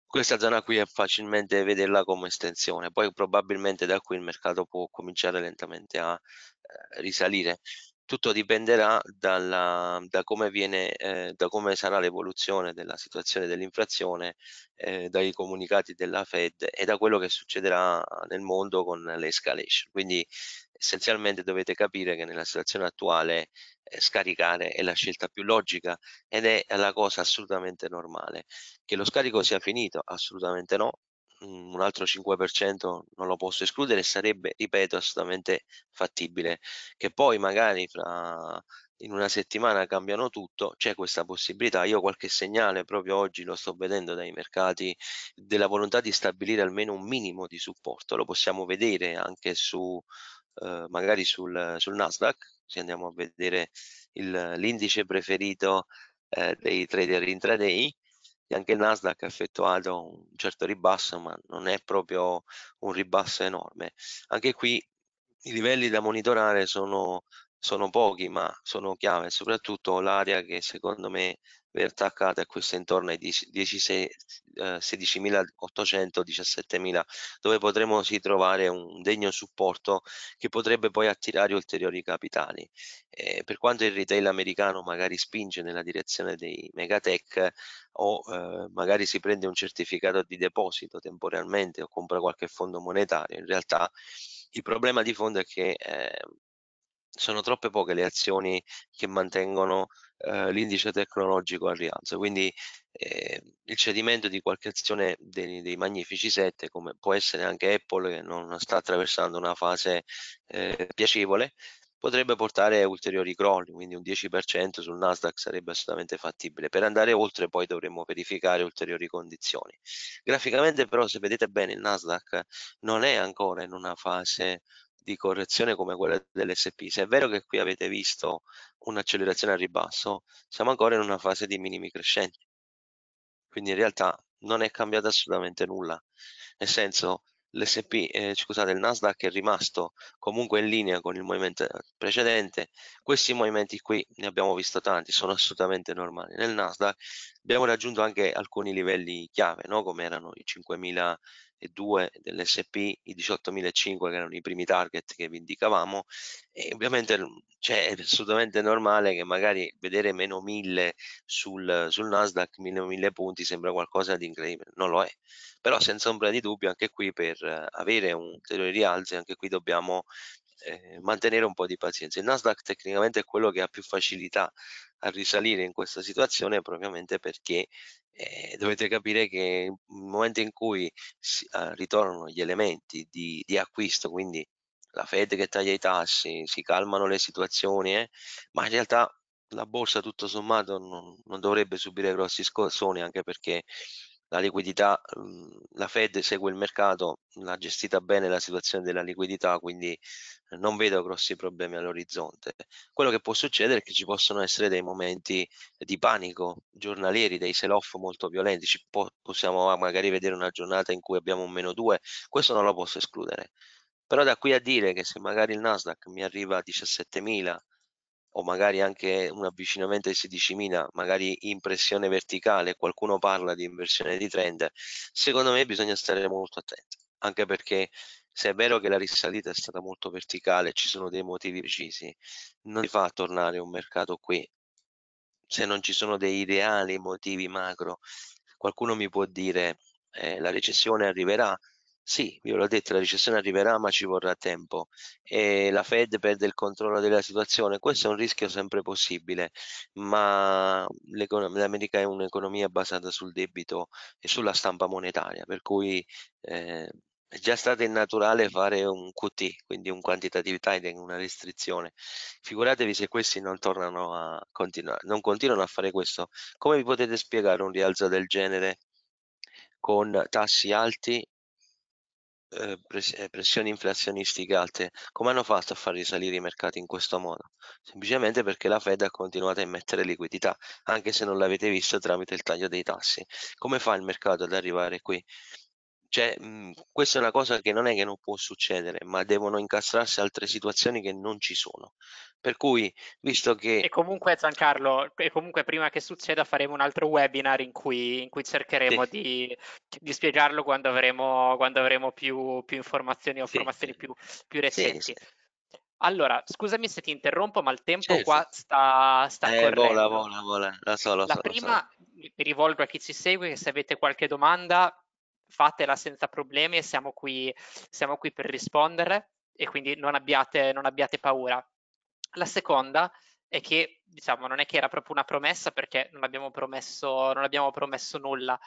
questa zona qui è facilmente vederla come estensione, poi probabilmente da qui il mercato può cominciare lentamente a eh, risalire tutto dipenderà dalla, da, come viene, eh, da come sarà l'evoluzione della situazione dell'inflazione, eh, dai comunicati della Fed e da quello che succederà nel mondo con l'escalation. Quindi essenzialmente dovete capire che nella situazione attuale eh, scaricare è la scelta più logica ed è la cosa assolutamente normale. Che lo scarico sia finito? Assolutamente no, un altro 5% non lo posso escludere, sarebbe, ripeto, assolutamente fattibile. Che poi magari fra in una settimana cambiano tutto, c'è questa possibilità. Io qualche segnale proprio oggi lo sto vedendo dai mercati della volontà di stabilire almeno un minimo di supporto. Lo possiamo vedere anche su eh, magari sul, sul Nasdaq, se andiamo a vedere l'indice preferito eh, dei trader intraday anche il Nasdaq ha effettuato un certo ribasso, ma non è proprio un ribasso enorme. Anche qui i livelli da monitorare sono, sono pochi, ma sono chiave, soprattutto l'area che secondo me è attaccata è questa intorno ai 16.800, 17.000, eh, dove potremo sì trovare un degno supporto che potrebbe poi attirare ulteriori capitali. Eh, per quanto il retail americano magari spinge nella direzione dei megatech o eh, magari si prende un certificato di deposito temporaneamente o compra qualche fondo monetario, in realtà il problema di fondo è che eh, sono troppe poche le azioni che mantengono eh, l'indice tecnologico al rialzo, quindi eh, il cedimento di qualche azione dei, dei, magnifici 7, come può essere anche Apple che non sta attraversando una fase eh, piacevole, potrebbe portare a ulteriori crolli, quindi un 10% sul Nasdaq sarebbe assolutamente fattibile. Per andare oltre poi dovremmo verificare ulteriori condizioni. Graficamente però se vedete bene il Nasdaq non è ancora in una fase di correzione come quella dell'SP. Se è vero che qui avete visto un'accelerazione al ribasso, siamo ancora in una fase di minimi crescenti. Quindi in realtà non è cambiato assolutamente nulla. Nel senso, l'SP, eh, scusate, il Nasdaq è rimasto comunque in linea con il movimento precedente. Questi movimenti qui ne abbiamo visto tanti, sono assolutamente normali. Nel Nasdaq abbiamo raggiunto anche alcuni livelli chiave, no? come erano i 5000 e 2 dell'SP, i 18.005 che erano i primi target che vi indicavamo e ovviamente cioè, è assolutamente normale che magari vedere meno 1000 sul, sul Nasdaq, meno 1000 punti sembra qualcosa di incredibile, non lo è, però senza ombra di dubbio anche qui per avere un ulteriore rialzo anche qui dobbiamo eh, mantenere un po' di pazienza. Il Nasdaq tecnicamente è quello che ha più facilità a risalire in questa situazione propriamente perché eh, dovete capire che nel momento in cui si, eh, ritornano gli elementi di, di, acquisto, quindi la Fed che taglia i tassi, si calmano le situazioni, eh, ma in realtà la borsa tutto sommato non, non dovrebbe subire grossi scossoni anche perché la liquidità, mhmm, la Fed segue il mercato, l'ha gestita bene la situazione della liquidità, quindi non vedo grossi problemi all'orizzonte. Quello che può succedere è che ci possono essere dei momenti di panico giornalieri, dei sell-off molto violenti, ci po possiamo magari vedere una giornata in cui abbiamo un meno 2, questo non lo posso escludere. Però da qui a dire che se magari il Nasdaq mi arriva a 17.000 o magari anche un avvicinamento ai 16.000, magari in pressione verticale, qualcuno parla di inversione di trend, secondo me bisogna stare molto attenti, anche perché se è vero che la risalita è stata molto verticale, ci sono dei motivi precisi, non si fa tornare un mercato qui se non ci sono dei reali motivi macro. Qualcuno mi può dire eh, la recessione arriverà, sì, io l'ho detto, la recessione arriverà, ma ci vorrà tempo e la Fed perde il controllo della situazione. Questo è un rischio sempre possibile, ma l'America è un'economia basata sul debito e sulla stampa monetaria, per cui eh, è già stato innaturale fare un QT, quindi un quantitative tightening, una restrizione. Figuratevi se questi non tornano a continuare, non continuano a fare questo. Come vi potete spiegare un rialzo del genere con tassi alti eh, eh, pressioni inflazionistiche alte, come hanno fatto a far risalire i mercati in questo modo? Semplicemente perché la Fed ha continuato a emettere liquidità, anche se non l'avete visto tramite il taglio dei tassi. Come fa il mercato ad arrivare qui? Cioè, mh, mhmm, questa è una cosa che non è che non può succedere, ma devono incastrarsi altre situazioni che non ci sono. Per cui, visto che... E comunque Giancarlo, e comunque prima che succeda faremo un altro webinar in cui, in cui cercheremo sì. di, di, spiegarlo quando avremo, quando avremo più, più, informazioni o sì, informazioni sì. Più, più, recenti. Allora, scusami se ti interrompo, ma il tempo certo. qua sta, sta eh, correndo. Vola, vola, vola. La so, lo La so, prima, so. mi rivolgo a chi ci segue, che se avete qualche domanda fatela senza problemi e siamo qui, siamo qui per rispondere e quindi non abbiate, non abbiate paura. La seconda è che diciamo non è che era proprio una promessa perché non abbiamo promesso, non abbiamo promesso nulla,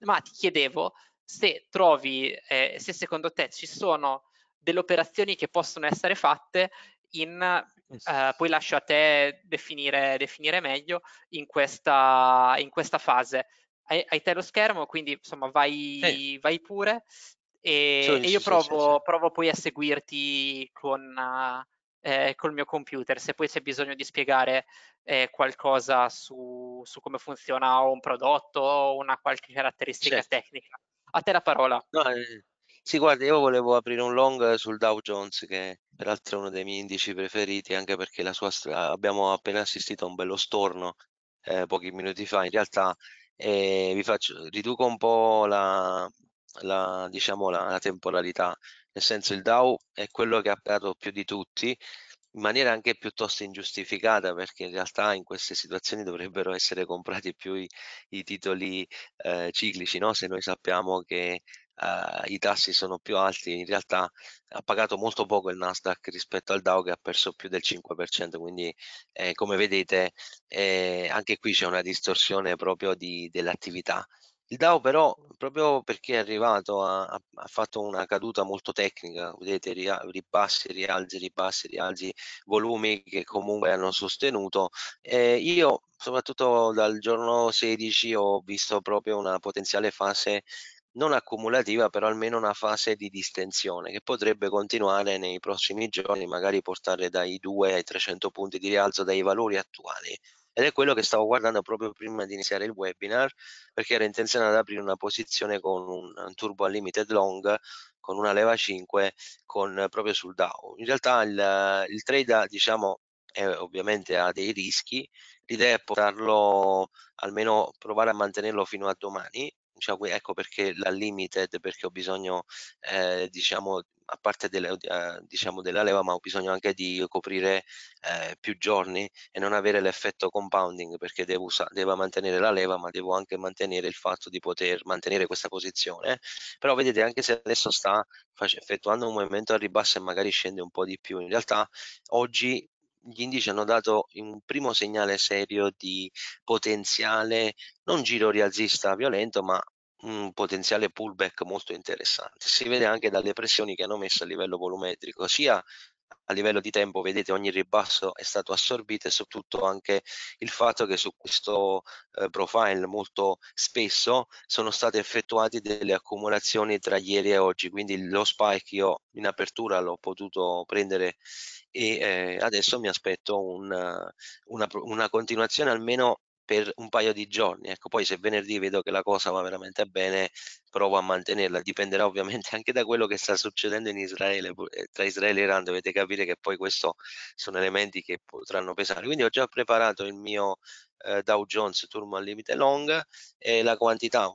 ma ti chiedevo se trovi, eh, se secondo te ci sono delle operazioni che possono essere fatte in, eh, poi lascio a te definire, definire meglio in questa, in questa fase hai, hai te lo schermo, quindi insomma vai, sì. vai pure e, sì, e io provo, provo, poi a seguirti con, eh, col mio computer. Se poi c'è bisogno di spiegare eh, qualcosa su, su, come funziona un prodotto o una qualche caratteristica certo. tecnica. A te la parola. No, eh, sì, guarda, io volevo aprire un long sul Dow Jones, che peraltro è uno dei miei indici preferiti, anche perché la sua, abbiamo appena assistito a un bello storno eh, pochi minuti fa. In realtà e vi faccio, riduco un po' la, la, diciamo la, la temporalità, nel senso il DAO è quello che ha pagato più di tutti, in maniera anche piuttosto ingiustificata perché in realtà in queste situazioni dovrebbero essere comprati più i, i titoli eh, ciclici, no? se noi sappiamo che eh, i tassi sono più alti, in realtà ha pagato molto poco il Nasdaq rispetto al Dow che ha perso più del 5%, quindi eh, come vedete eh, anche qui c'è una distorsione proprio di, dell'attività. Il Dow però, proprio perché è arrivato, a, a, ha fatto una caduta molto tecnica, vedete ribassi, rialzi, ribassi, rialzi, volumi che comunque hanno sostenuto. Eh, io soprattutto dal giorno 16 ho visto proprio una potenziale fase non accumulativa, però almeno una fase di distensione che potrebbe continuare nei prossimi giorni, magari portare dai 2 ai 300 punti di rialzo dai valori attuali. Ed è quello che stavo guardando proprio prima di iniziare il webinar, perché ero intenzionato ad aprire una posizione con un, Turbo Unlimited Long, con una leva 5, con, proprio sul Dow. In realtà il, il trade, diciamo, è, ovviamente ha dei rischi, l'idea è portarlo, almeno provare a mantenerlo fino a domani, diciamo, ecco perché la limited, perché ho bisogno, eh, diciamo, a parte delle, eh, diciamo della leva, ma ho bisogno anche di coprire eh, più giorni e non avere l'effetto compounding, perché devo, devo mantenere la leva, ma devo anche mantenere il fatto di poter mantenere questa posizione. Però vedete, anche se adesso sta effettuando un movimento a ribasso e magari scende un po' di più, in realtà oggi gli indici hanno dato un primo segnale serio di potenziale, non giro rialzista violento, ma un potenziale pullback molto interessante. Si vede anche dalle pressioni che hanno messo a livello volumetrico, sia a livello di tempo vedete ogni ribasso è stato assorbito e soprattutto anche il fatto che su questo eh, profile molto spesso sono state effettuate delle accumulazioni tra ieri e oggi. Quindi lo spike io in apertura l'ho potuto prendere e eh, adesso mi aspetto un, una, una continuazione almeno per un paio di giorni. Ecco, poi se venerdì vedo che la cosa va veramente bene, provo a mantenerla. Dipenderà ovviamente anche da quello che sta succedendo in Israele, eh, tra Israele e Iran. Dovete capire che poi questo sono elementi che potranno pesare. Quindi ho già preparato il mio eh, Dow Jones Turbo Limite Long e la quantità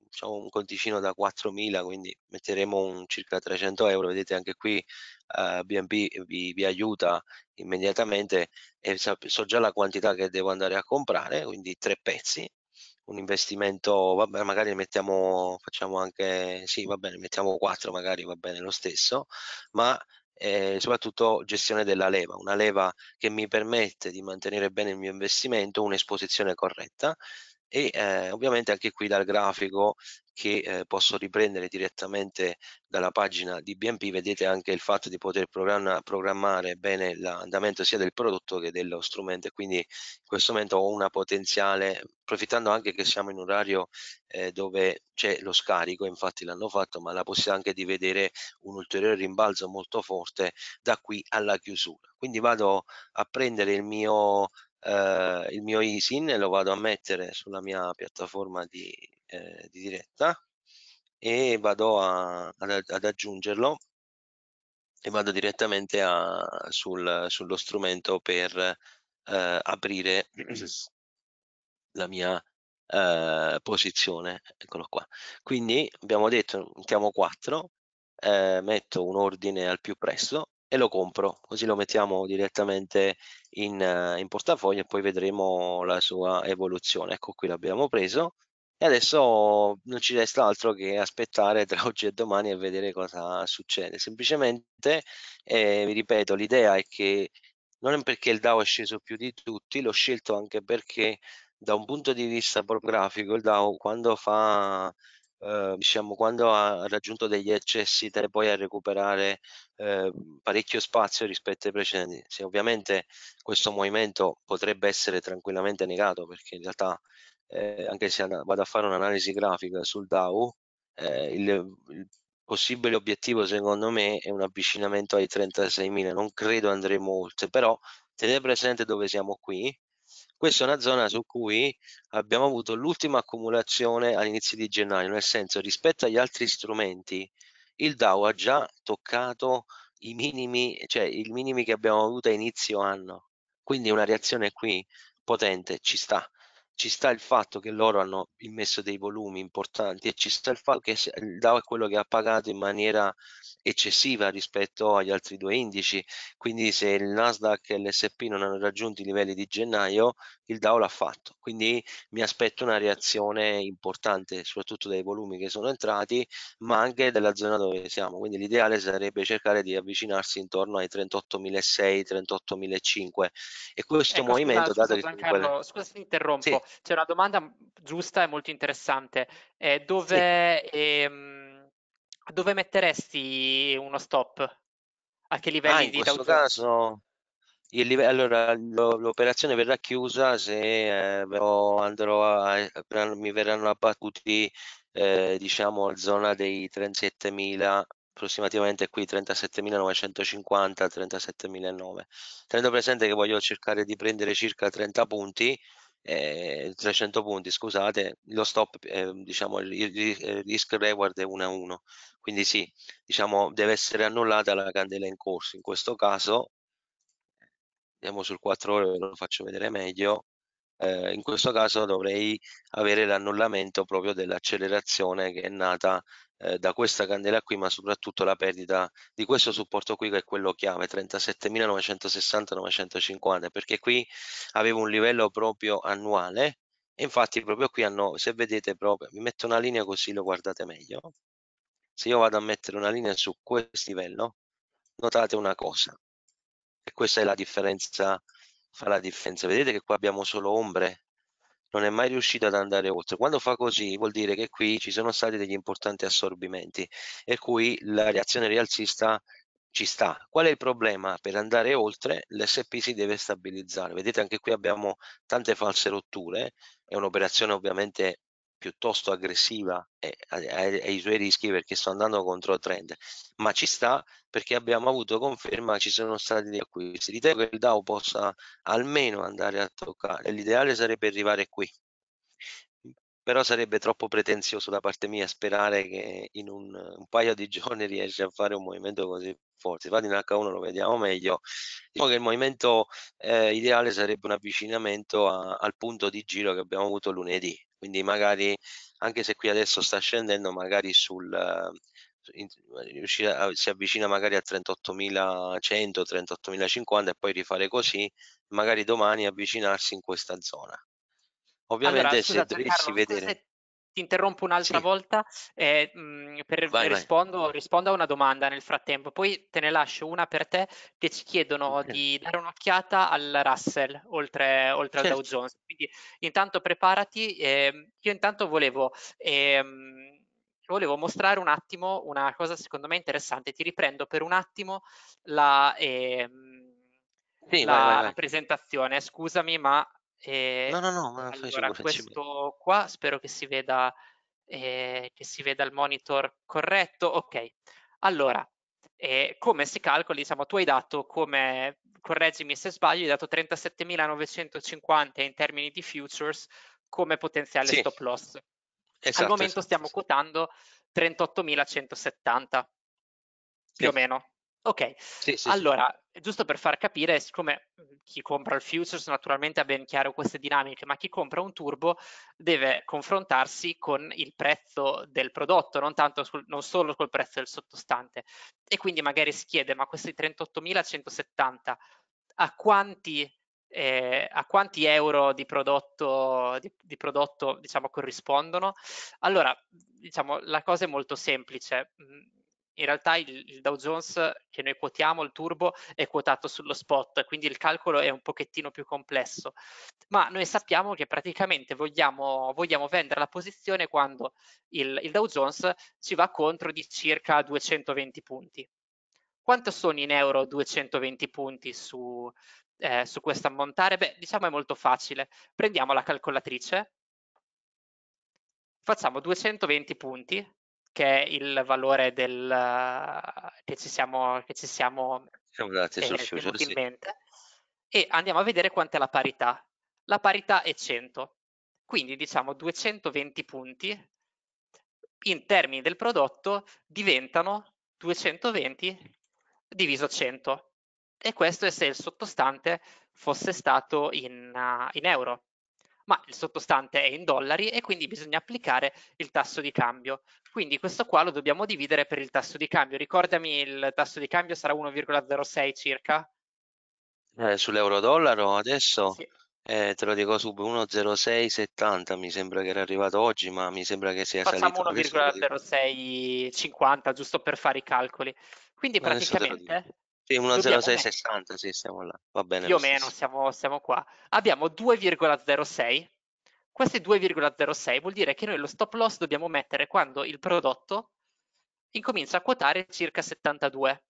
diciamo un conticino da 4.000 quindi metteremo un circa 300 euro. Vedete anche qui uh, BNB vi, vi, aiuta immediatamente e so, già la quantità che devo andare a comprare quindi tre pezzi. Un investimento vabbè magari mettiamo facciamo anche sì va bene mettiamo quattro magari va bene lo stesso ma eh, soprattutto gestione della leva, una leva che mi permette di mantenere bene il mio investimento, un'esposizione corretta e eh, ovviamente anche qui dal grafico che eh, posso riprendere direttamente dalla pagina di BNP vedete anche il fatto di poter programmare bene l'andamento sia del prodotto che dello strumento. Quindi in questo momento ho una potenziale approfittando anche che siamo in un orario eh, dove c'è lo scarico infatti l'hanno fatto ma la possibilità anche di vedere un ulteriore rimbalzo molto forte da qui alla chiusura. Quindi vado a prendere il mio eh, il mio ISIN lo vado a mettere sulla mia piattaforma di, eh, di diretta e vado a, ad, ad, aggiungerlo e vado direttamente a, sul, sullo strumento per eh, aprire la mia eh, posizione. Eccolo qua. Quindi abbiamo detto mettiamo 4 eh, metto un ordine al più presto e lo compro, così lo mettiamo direttamente in, in portafoglio e poi vedremo la sua evoluzione. Ecco qui l'abbiamo preso e adesso non ci resta altro che aspettare tra oggi e domani e vedere cosa succede. Semplicemente, eh, vi ripeto, l'idea è che non è perché il DAO è sceso più di tutti, l'ho scelto anche perché da un punto di vista grafico il DAO quando fa eh, diciamo, quando ha raggiunto degli eccessi tende poi a recuperare eh, parecchio spazio rispetto ai precedenti. Se ovviamente questo movimento potrebbe essere tranquillamente negato perché in realtà eh, anche se vado a fare un'analisi grafica sul DAO, eh, il, il possibile obiettivo secondo me è un avvicinamento ai 36.000, non credo andremo oltre, però tenete presente dove siamo qui, questa è una zona su cui abbiamo avuto l'ultima accumulazione all'inizio di gennaio, nel senso rispetto agli altri strumenti il DAO ha già toccato i minimi, cioè i minimi che abbiamo avuto a inizio anno. Quindi una reazione qui potente ci sta. Ci sta il fatto che loro hanno immesso dei volumi importanti e ci sta il fatto che il DAO è quello che ha pagato in maniera eccessiva rispetto agli altri due indici, quindi se il Nasdaq e l'S&P non hanno raggiunto i livelli di gennaio, il Dow l'ha fatto, quindi mi aspetto una reazione importante, soprattutto dai volumi che sono entrati, ma anche della zona dove siamo, quindi l'ideale sarebbe cercare di avvicinarsi intorno ai 38.600, 38.500 e questo ecco, movimento... Scusa, scusa, Giancarlo, scusa se ti interrompo, sì. c'è una domanda giusta e molto interessante, eh, dove... Sì. Ehm dove metteresti uno stop? A che livelli ah, in di questo caso livello, allora l'operazione verrà chiusa se eh, a, mi verranno abbattuti eh, diciamo a zona dei 37.000 approssimativamente qui 37.950 37.000 tenendo presente che voglio cercare di prendere circa 30 punti eh, 300 punti scusate lo stop eh, diciamo il risk reward è 1 a 1 quindi sì, diciamo, deve essere annullata la candela in corso. In questo caso, andiamo sul 4 ore, ve lo faccio vedere meglio. Eh, in questo caso dovrei avere l'annullamento proprio dell'accelerazione che è nata eh, da questa candela qui, ma soprattutto la perdita di questo supporto qui che è quello chiave 37.960-950, perché qui avevo un livello proprio annuale. E infatti proprio qui hanno, se vedete proprio, vi metto una linea così lo guardate meglio. Se io vado a mettere una linea su questo livello, notate una cosa, e questa è la differenza, fa la differenza. Vedete che qua abbiamo solo ombre, non è mai riuscito ad andare oltre. Quando fa così vuol dire che qui ci sono stati degli importanti assorbimenti, e cui la reazione rialzista ci sta. Qual è il problema? Per andare oltre l'SP si deve stabilizzare. Vedete anche qui abbiamo tante false rotture, è un'operazione ovviamente piuttosto aggressiva ai suoi rischi perché sto andando contro trend, ma ci sta perché abbiamo avuto conferma ci sono stati degli acquisti. Ritengo che il DAO possa almeno andare a toccare, l'ideale sarebbe arrivare qui, però sarebbe troppo pretenzioso da parte mia sperare che in un, un paio di giorni riesce a fare un movimento così forte. Infatti in H1 lo vediamo meglio. Diciamo che il movimento eh, ideale sarebbe un avvicinamento a, al punto di giro che abbiamo avuto lunedì. Quindi magari, anche se qui adesso sta scendendo, magari sul, si avvicina magari a 38.100, 38.050 e poi rifare così, magari domani avvicinarsi in questa zona. Ovviamente allora, se dovessi vedere... Se ti interrompo un'altra sì. volta eh, mh, mm, per vai, rispondo, vai. rispondo, a una domanda nel frattempo, poi te ne lascio una per te che ci chiedono okay. di dare un'occhiata al Russell oltre, oltre certo. al Dow certo. Jones. Quindi intanto preparati, eh, io intanto volevo... Eh, volevo mostrare un attimo una cosa secondo me interessante. Ti riprendo per un attimo la, eh, sì, la, vai, vai, la presentazione. Scusami, ma eh, no, no, no, ma allora, questo qua spero che si veda eh, che si veda il monitor corretto. Ok, allora, eh, come si calcola? Diciamo, tu hai dato come, correggimi se sbaglio, hai dato 37.950 in termini di futures come potenziale sì. stop loss. Esatto, Al momento esatto, stiamo esatto. quotando 38.170, più o meno. Ok, sì, sì, allora, sì. Giusto per far capire, siccome mhmm, chi compra il futures naturalmente ha ben chiaro queste dinamiche, ma chi compra un turbo deve confrontarsi con il prezzo del prodotto, non, tanto sul, non solo col prezzo del sottostante. E quindi magari si chiede, ma questi 38.170 a quanti, eh, a quanti euro di prodotto, di, di prodotto diciamo, corrispondono? Allora, diciamo, la cosa è molto semplice mhmm, in realtà il, il, Dow Jones che noi quotiamo, il turbo, è quotato sullo spot, quindi il calcolo è un pochettino più complesso. Ma noi sappiamo che praticamente vogliamo, vogliamo vendere la posizione quando il, il Dow Jones ci va contro di circa 220 punti. Quanto sono in euro 220 punti su, eh, su questo ammontare? Beh, diciamo è molto facile. Prendiamo la calcolatrice, facciamo 220 punti che è il valore del, che ci siamo, che ci siamo, future, sì. in mente, e andiamo a vedere quant'è la parità. La parità è 100, quindi diciamo 220 punti in termini del prodotto diventano 220 diviso 100 e questo è se il sottostante fosse stato in, uh, in euro ma il sottostante è in dollari e quindi bisogna applicare il tasso di cambio. Quindi questo qua lo dobbiamo dividere per il tasso di cambio. Ricordami, il tasso di cambio sarà 1,06 circa? Eh, Sull'euro-dollaro adesso? Sì. Eh, te lo dico su 1,0670 mi sembra che era arrivato oggi, ma mi sembra che sia Facciamo salito. Facciamo 1,0650 giusto per fare i calcoli. Quindi praticamente sì, 1,0660, sì, siamo là, va bene. Più o meno siamo, siamo qua. Abbiamo 2,06. Questi 2,06 vuol dire che noi lo stop loss dobbiamo mettere quando il prodotto incomincia a quotare circa 72.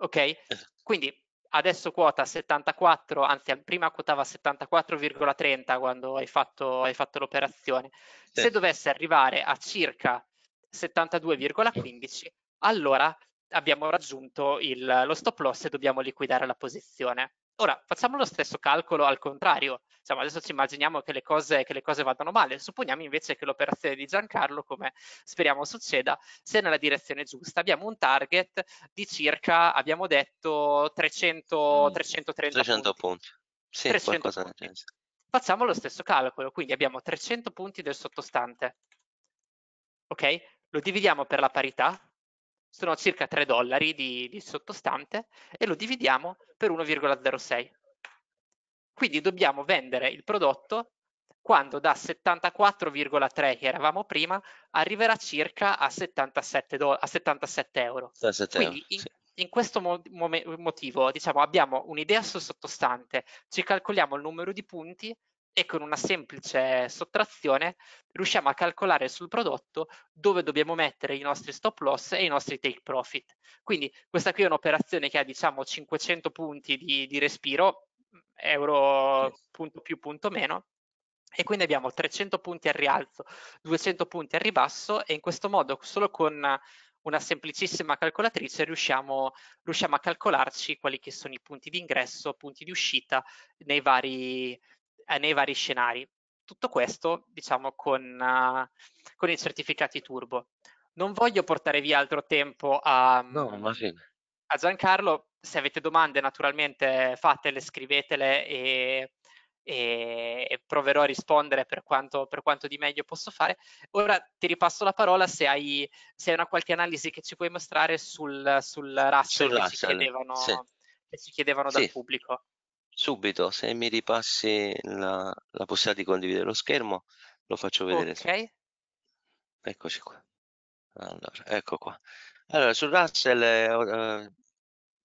Ok? Quindi adesso quota 74, anzi prima quotava 74,30 quando hai fatto, hai fatto l'operazione. Sì. Se dovesse arrivare a circa 72,15, allora abbiamo raggiunto il, lo stop loss e dobbiamo liquidare la posizione. Ora facciamo lo stesso calcolo al contrario. Diciamo, adesso ci immaginiamo che le, cose, che le cose vadano male, supponiamo invece che l'operazione di Giancarlo, come speriamo succeda, sia nella direzione giusta. Abbiamo un target di circa, abbiamo detto, 300, 330 300 punti. punti. Sì, 300 punti. Facciamo lo stesso calcolo, quindi abbiamo 300 punti del sottostante. Ok? Lo dividiamo per la parità, sono circa 3 dollari di, di sottostante e lo dividiamo per 1,06. Quindi dobbiamo vendere il prodotto quando da 74,3 che eravamo prima arriverà circa a 77, do- a 77 euro. 77 Quindi in, sì. in questo mo- motivo diciamo, abbiamo un'idea sul sottostante, ci calcoliamo il numero di punti e con una semplice sottrazione riusciamo a calcolare sul prodotto dove dobbiamo mettere i nostri stop loss e i nostri take profit. Quindi questa qui è un'operazione che ha diciamo 500 punti di, di respiro, euro punto più punto meno, e quindi abbiamo 300 punti al rialzo, 200 punti al ribasso e in questo modo solo con una semplicissima calcolatrice riusciamo, riusciamo a calcolarci quali che sono i punti di ingresso, punti di uscita nei vari, nei vari scenari. Tutto questo, diciamo, con, uh, con i certificati turbo. Non voglio portare via altro tempo a, no, a Giancarlo. Se avete domande, naturalmente fatele, scrivetele e, e, e proverò a rispondere per quanto, per quanto, di meglio posso fare. Ora ti ripasso la parola se hai, se hai una qualche analisi che ci puoi mostrare sul, sul Russell, sul che, ci chiedevano, sì. che ci chiedevano sì. dal pubblico. Subito, se mi ripassi la, la possibilità di condividere lo schermo, lo faccio vedere. Ok. Eccoci qua. Allora, ecco qua. Allora, sul Russell eh,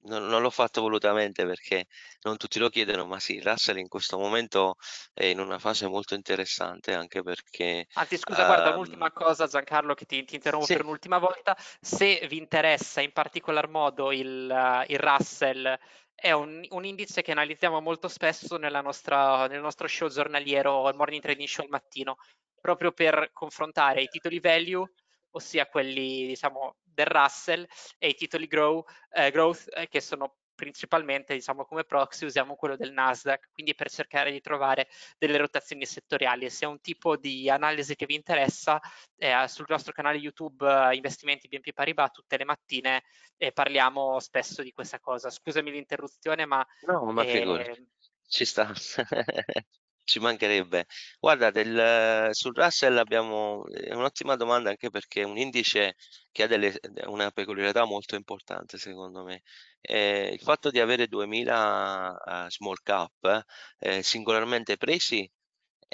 non, non l'ho fatto volutamente perché non tutti lo chiedono, ma sì, Russell in questo momento è in una fase molto interessante anche perché... Anzi, scusa, um, guarda, ehm, un'ultima cosa Giancarlo che ti, ti interrompo sì. per un'ultima volta. Se vi interessa in particolar modo il, il Russell è un, un, indice che analizziamo molto spesso nostra, nel nostro show giornaliero, il Morning Trading Show al mattino, proprio per confrontare i titoli value, ossia quelli diciamo, del Russell, e i titoli grow, eh, growth, eh, che sono principalmente diciamo come proxy usiamo quello del Nasdaq, quindi per cercare di trovare delle rotazioni settoriali. Se è un tipo di analisi che vi interessa, eh, sul nostro canale YouTube eh, Investimenti BNP Paribas tutte le mattine eh, parliamo spesso di questa cosa. Scusami l'interruzione, ma... No, ma eh, ci sta. Ci mancherebbe. Guarda, del, sul Russell abbiamo un'ottima domanda anche perché è un indice che ha delle, una peculiarità molto importante secondo me. Eh, il fatto di avere 2000 uh, small cap eh, singolarmente presi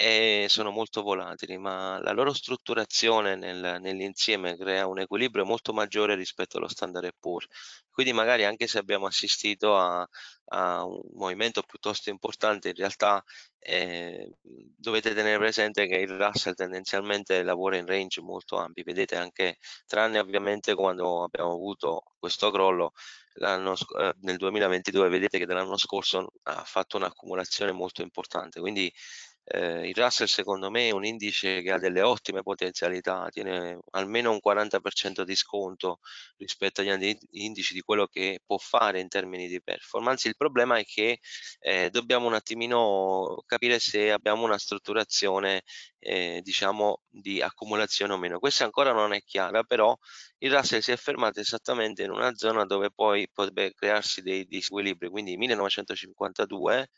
e sono molto volatili, ma la loro strutturazione nel, nell'insieme crea un equilibrio molto maggiore rispetto allo standard Poor. Quindi magari anche se abbiamo assistito a, a un movimento piuttosto importante, in realtà eh, dovete tenere presente che il Russell tendenzialmente lavora in range molto ampi, vedete anche, tranne ovviamente quando abbiamo avuto questo crollo, eh, nel 2022 vedete che dall'anno scorso ha fatto un'accumulazione molto importante, quindi eh, il Russell secondo me è un indice che ha delle ottime potenzialità, tiene almeno un 40% di sconto rispetto agli indici di quello che può fare in termini di performance. Il problema è che eh, dobbiamo un attimino capire se abbiamo una strutturazione eh, diciamo di accumulazione o meno. Questa ancora non è chiara, però il Russell si è fermato esattamente in una zona dove poi potrebbe crearsi dei disequilibri, quindi 1952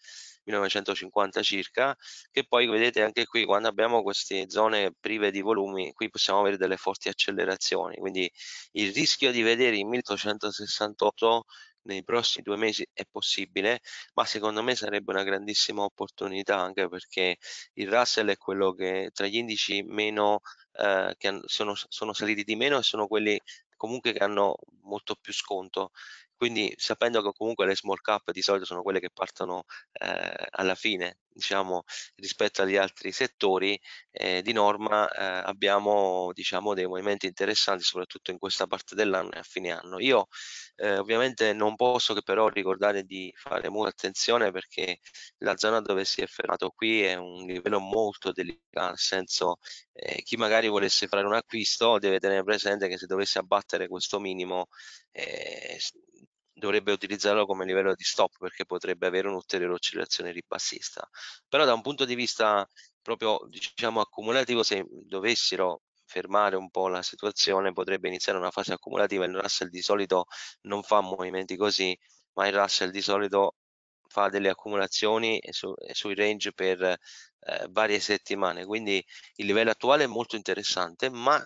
1950 circa, che poi vedete anche qui quando abbiamo queste zone prive di volumi, qui possiamo avere delle forti accelerazioni, quindi il rischio di vedere i 1868 nei prossimi due mesi è possibile, ma secondo me sarebbe una grandissima opportunità anche perché il Russell è quello che tra gli indici meno eh, che sono, sono saliti di meno e sono quelli comunque che hanno molto più sconto quindi sapendo che comunque le small cap di solito sono quelle che partono eh, alla fine, diciamo, rispetto agli altri settori, eh, di norma eh, abbiamo diciamo, dei movimenti interessanti, soprattutto in questa parte dell'anno e a fine anno. Io eh, ovviamente non posso che però ricordare di fare molta attenzione perché la zona dove si è fermato qui è un livello molto delicato, nel senso eh, chi magari volesse fare un acquisto deve tenere presente che se dovesse abbattere questo minimo eh, dovrebbe utilizzarlo come livello di stop perché potrebbe avere un'ulteriore oscillazione ribassista. Però da un punto di vista proprio diciamo accumulativo, se dovessero fermare un po' la situazione, potrebbe iniziare una fase accumulativa. Il Russell di solito non fa movimenti così, ma il Russell di solito fa delle accumulazioni su, sui range per eh, varie settimane. Quindi il livello attuale è molto interessante, ma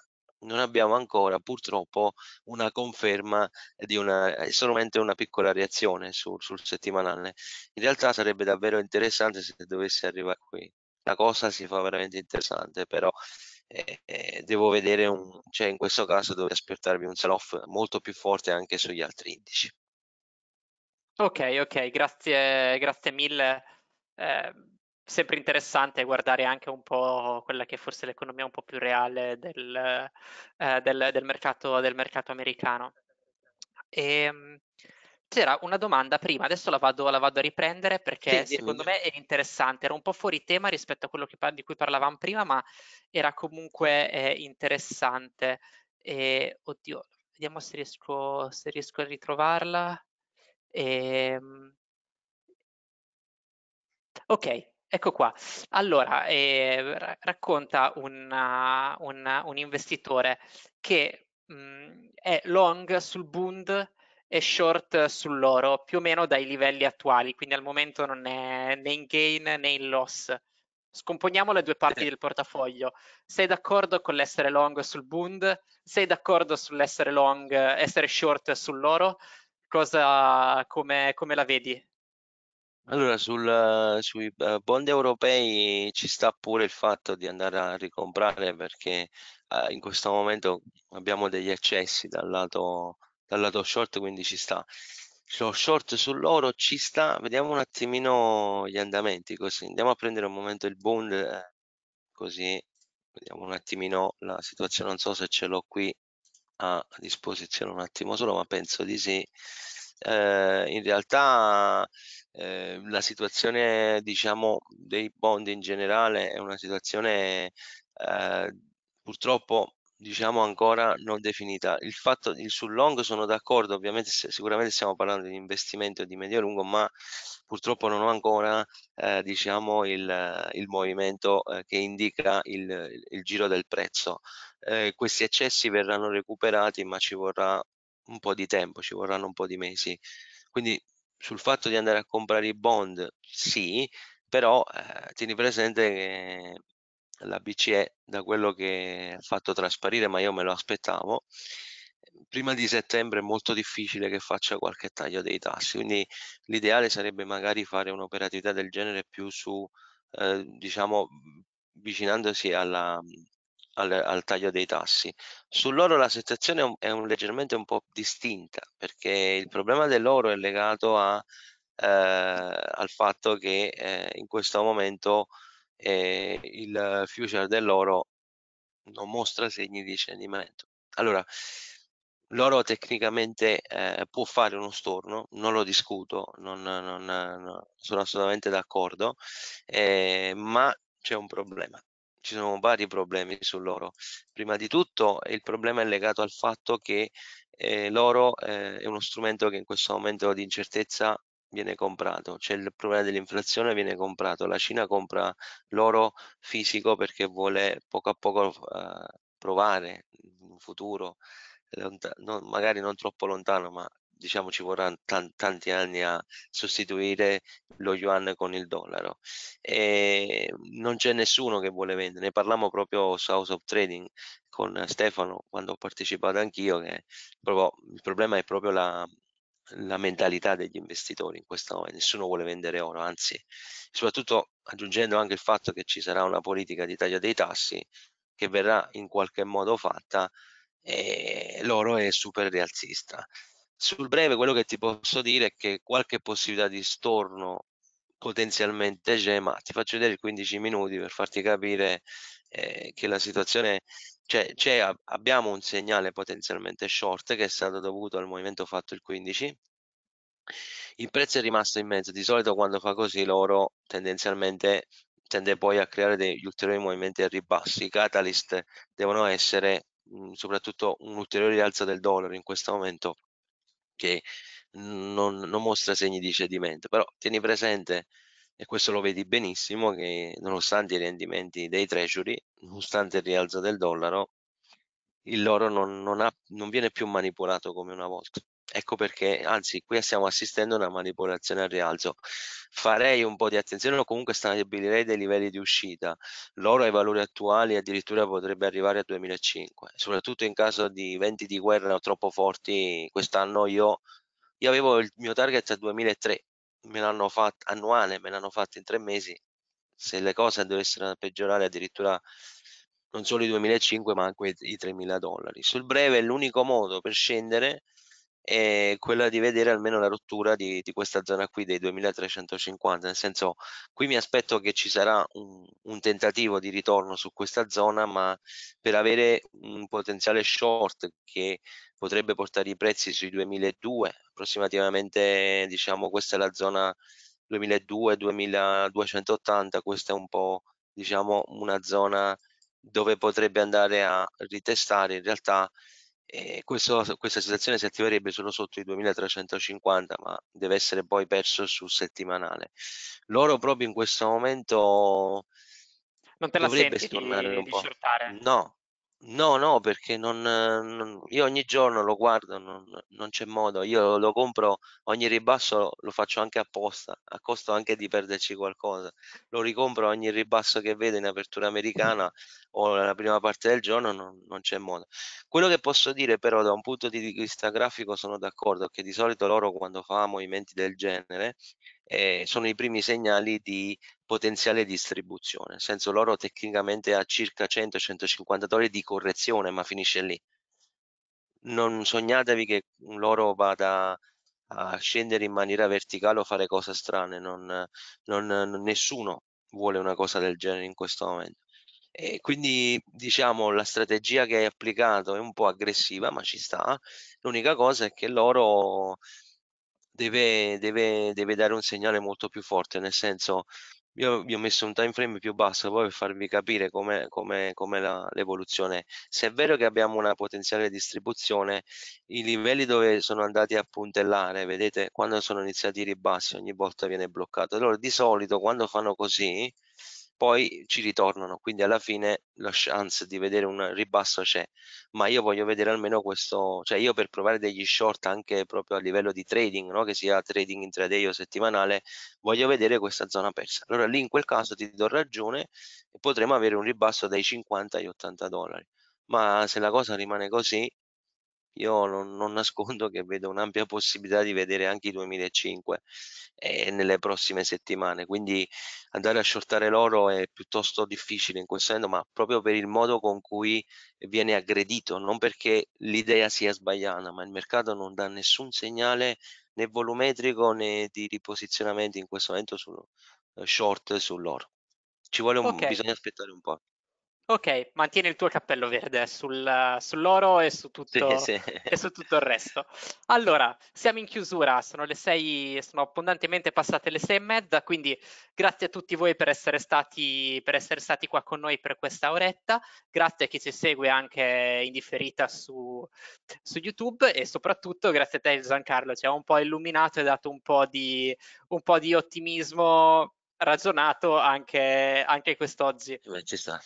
non abbiamo ancora purtroppo una conferma di una, è solamente una piccola reazione sul, sul settimanale. In realtà sarebbe davvero interessante se dovesse arrivare qui. La cosa si fa veramente interessante, però eh, eh, devo vedere un, cioè in questo caso dovete aspettarvi un sell-off molto più forte anche sugli altri indici. Ok, ok, grazie, grazie mille. Eh, sempre interessante guardare anche un po' quella che è forse l'economia un po' più reale del, eh, del, del mercato, del mercato americano. E, ehm, c'era una domanda prima, adesso la vado, la vado a riprendere perché Sì, secondo dimmi. me è interessante, era un po' fuori tema rispetto a quello che, di cui parlavamo prima, ma era comunque eh, interessante. E, oddio, vediamo se riesco, se riesco a ritrovarla. E, ehm, ok, ecco qua. Allora, eh, racconta una, una, un investitore che mh, mm, è long sul Bund e short sull'oro, più o meno dai livelli attuali, quindi al momento non è né in gain né in loss. Scomponiamo le due parti del portafoglio. Sei d'accordo con l'essere long sul Bund? Sei d'accordo sull'essere long, essere short sull'oro? Cosa, come, come la vedi? Allora, sul, sui eh, bond europei ci sta pure il fatto di andare a ricomprare perché eh, in questo momento abbiamo degli eccessi dal lato, dal lato short, quindi ci sta. Lo short sull'oro ci sta, vediamo un attimino gli andamenti così. Andiamo a prendere un momento il bond, eh, così vediamo un attimino la situazione, non so se ce l'ho qui a disposizione un attimo solo, ma penso di sì. Eh, in realtà eh, la situazione, diciamo, dei bond in generale è una situazione eh, purtroppo diciamo ancora non definita. Il fatto il sul long sono d'accordo, ovviamente sicuramente stiamo parlando di investimento di medio lungo, ma purtroppo non ho ancora eh, diciamo il, il movimento eh, che indica il, il, giro del prezzo. Eh, questi eccessi verranno recuperati, ma ci vorrà un po' di tempo, ci vorranno un po' di mesi. Quindi sul fatto di andare a comprare i bond, sì, però eh, tieni presente che la BCE, da quello che ha fatto trasparire, ma io me lo aspettavo, prima di settembre è molto difficile che faccia qualche taglio dei tassi, quindi l'ideale sarebbe magari fare un'operatività del genere più su, eh, diciamo, vicinandosi alla, al, al, taglio dei tassi. Sull'oro la situazione è, un, è un, leggermente un po' distinta perché il problema dell'oro è legato a, eh, al fatto che eh, in questo momento eh, il future dell'oro non mostra segni di scendimento. Allora, l'oro tecnicamente eh, può fare uno storno, non lo discuto, non, non, non sono assolutamente d'accordo, eh, ma c'è un problema. Ci sono vari problemi sull'oro. Prima di tutto il problema è legato al fatto che eh, l'oro eh, è uno strumento che in questo momento di incertezza viene comprato, c'è il problema dell'inflazione, viene comprato. La Cina compra l'oro fisico perché vuole poco a poco uh, provare in futuro, non, magari non troppo lontano, ma diciamo ci vorranno tanti anni a sostituire lo yuan con il dollaro e non c'è nessuno che vuole vendere ne parliamo proprio su House of Trading con Stefano quando ho partecipato anch'io che proprio, il problema è proprio la, la mentalità degli investitori in questo momento, nessuno vuole vendere oro, anzi, soprattutto aggiungendo anche il fatto che ci sarà una politica di taglio dei tassi che verrà in qualche modo fatta e l'oro è super rialzista. Sul breve quello che ti posso dire è che qualche possibilità di storno potenzialmente c'è, ma ti faccio vedere 15 minuti per farti capire eh, che la situazione cioè, c'è, abbiamo un segnale potenzialmente short che è stato dovuto al movimento fatto il 15 il prezzo è rimasto in mezzo. Di solito quando fa così l'oro tendenzialmente tende poi a creare degli ulteriori movimenti a ribassi. I catalyst devono essere mh, soprattutto un ulteriore rialzo del dollaro in questo momento che non, non mostra segni di cedimento però tieni presente e questo lo vedi benissimo che nonostante i rendimenti dei treasury, nonostante il rialzo del dollaro, il loro non, non, ha, non viene più manipolato come una volta. Ecco perché, anzi, qui stiamo assistendo a una manipolazione al rialzo. Farei un po' di attenzione o comunque stabilirei dei livelli di uscita. L'oro ai valori attuali addirittura potrebbe arrivare a 2005, soprattutto in caso di venti di guerra troppo forti. Quest'anno io, io avevo il mio target a 2003, me l'hanno fatto annuale, me l'hanno fatto in tre mesi. Se le cose dovessero peggiorare addirittura non solo i 2005 ma anche i 3.000 dollari. Sul breve l'unico modo per scendere è quella di vedere almeno la rottura di, di questa zona qui dei 2350, nel senso qui mi aspetto che ci sarà un, un, tentativo di ritorno su questa zona, ma per avere un potenziale short che potrebbe portare i prezzi sui 2002, approssimativamente diciamo questa è la zona 2002-2280, questa è un po' diciamo una zona dove potrebbe andare a ritestare. In realtà eh, questo, questa situazione si attiverebbe solo sotto i 2350 ma deve essere poi perso sul settimanale loro proprio in questo momento non te la senti di, un po'. No No, no, perché non, non- io ogni giorno lo guardo, non, non c'è modo. Io lo compro, ogni ribasso lo faccio anche apposta, a costo anche di perderci qualcosa. Lo ricompro ogni ribasso che vedo in apertura americana o nella prima parte del giorno, non, non c'è modo. Quello che posso dire però da un punto di vista grafico sono d'accordo che di solito loro quando fa movimenti del genere eh, sono i primi segnali di potenziale distribuzione, nel senso loro tecnicamente ha circa 100-150 dollari di correzione, ma finisce lì. Non sognatevi che loro vada a scendere in maniera verticale o fare cose strane, non, non, nessuno vuole una cosa del genere in questo momento. E quindi diciamo la strategia che hai applicato è un po' aggressiva, ma ci sta. L'unica cosa è che loro deve, deve, deve dare un segnale molto più forte, nel senso io vi ho messo un time frame più basso poi per farvi capire com'è la, l'evoluzione. Se è vero che abbiamo una potenziale distribuzione, i livelli dove sono andati a puntellare, vedete, quando sono iniziati i ribassi, ogni volta viene bloccato. Allora, di solito quando fanno così, poi ci ritornano, quindi alla fine la chance di vedere un ribasso c'è, ma io voglio vedere almeno questo, cioè io per provare degli short anche proprio a livello di trading, no? che sia trading intraday o settimanale, voglio vedere questa zona persa. Allora lì in quel caso ti do ragione e potremo avere un ribasso dai 50 ai 80 dollari, ma se la cosa rimane così, io non, non nascondo che vedo un'ampia possibilità di vedere anche i 2005 eh, nelle prossime settimane, quindi andare a shortare l'oro è piuttosto difficile in questo senso, ma proprio per il modo con cui viene aggredito, non perché l'idea sia sbagliata, ma il mercato non dà nessun segnale né volumetrico né di riposizionamento in questo momento sul eh, short sull'oro. Ci vuole un, okay. bisogna aspettare un po'. Ok, mantieni il tuo cappello verde sul, sull'oro e su, tutto, sì, sì. e su tutto il resto. Allora, siamo in chiusura, sono le sei, sono abbondantemente passate le sei e mezza, quindi grazie a tutti voi per essere stati, per essere stati qua con noi per questa oretta, grazie a chi ci segue anche in differita su, su YouTube e soprattutto grazie a te Giancarlo, ci ha un po' illuminato e dato un po' di, un po di ottimismo ragionato anche, anche quest'oggi. Beh, ci sta.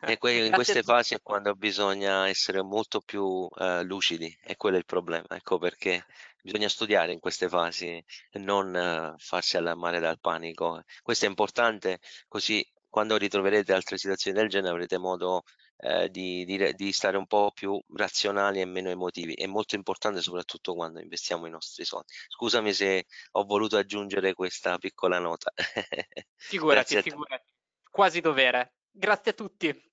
E que- in queste fasi è quando bisogna essere molto più eh, lucidi, e quello è il problema. Ecco perché bisogna studiare in queste fasi e non eh, farsi allarmare dal panico. Questo è importante, così quando ritroverete altre situazioni del genere avrete modo eh, di, di, di, stare un po' più razionali e meno emotivi. È molto importante soprattutto quando investiamo i nostri soldi. Scusami se ho voluto aggiungere questa piccola nota. Figurati, figurati. Quasi dovere. Grazie a tutti.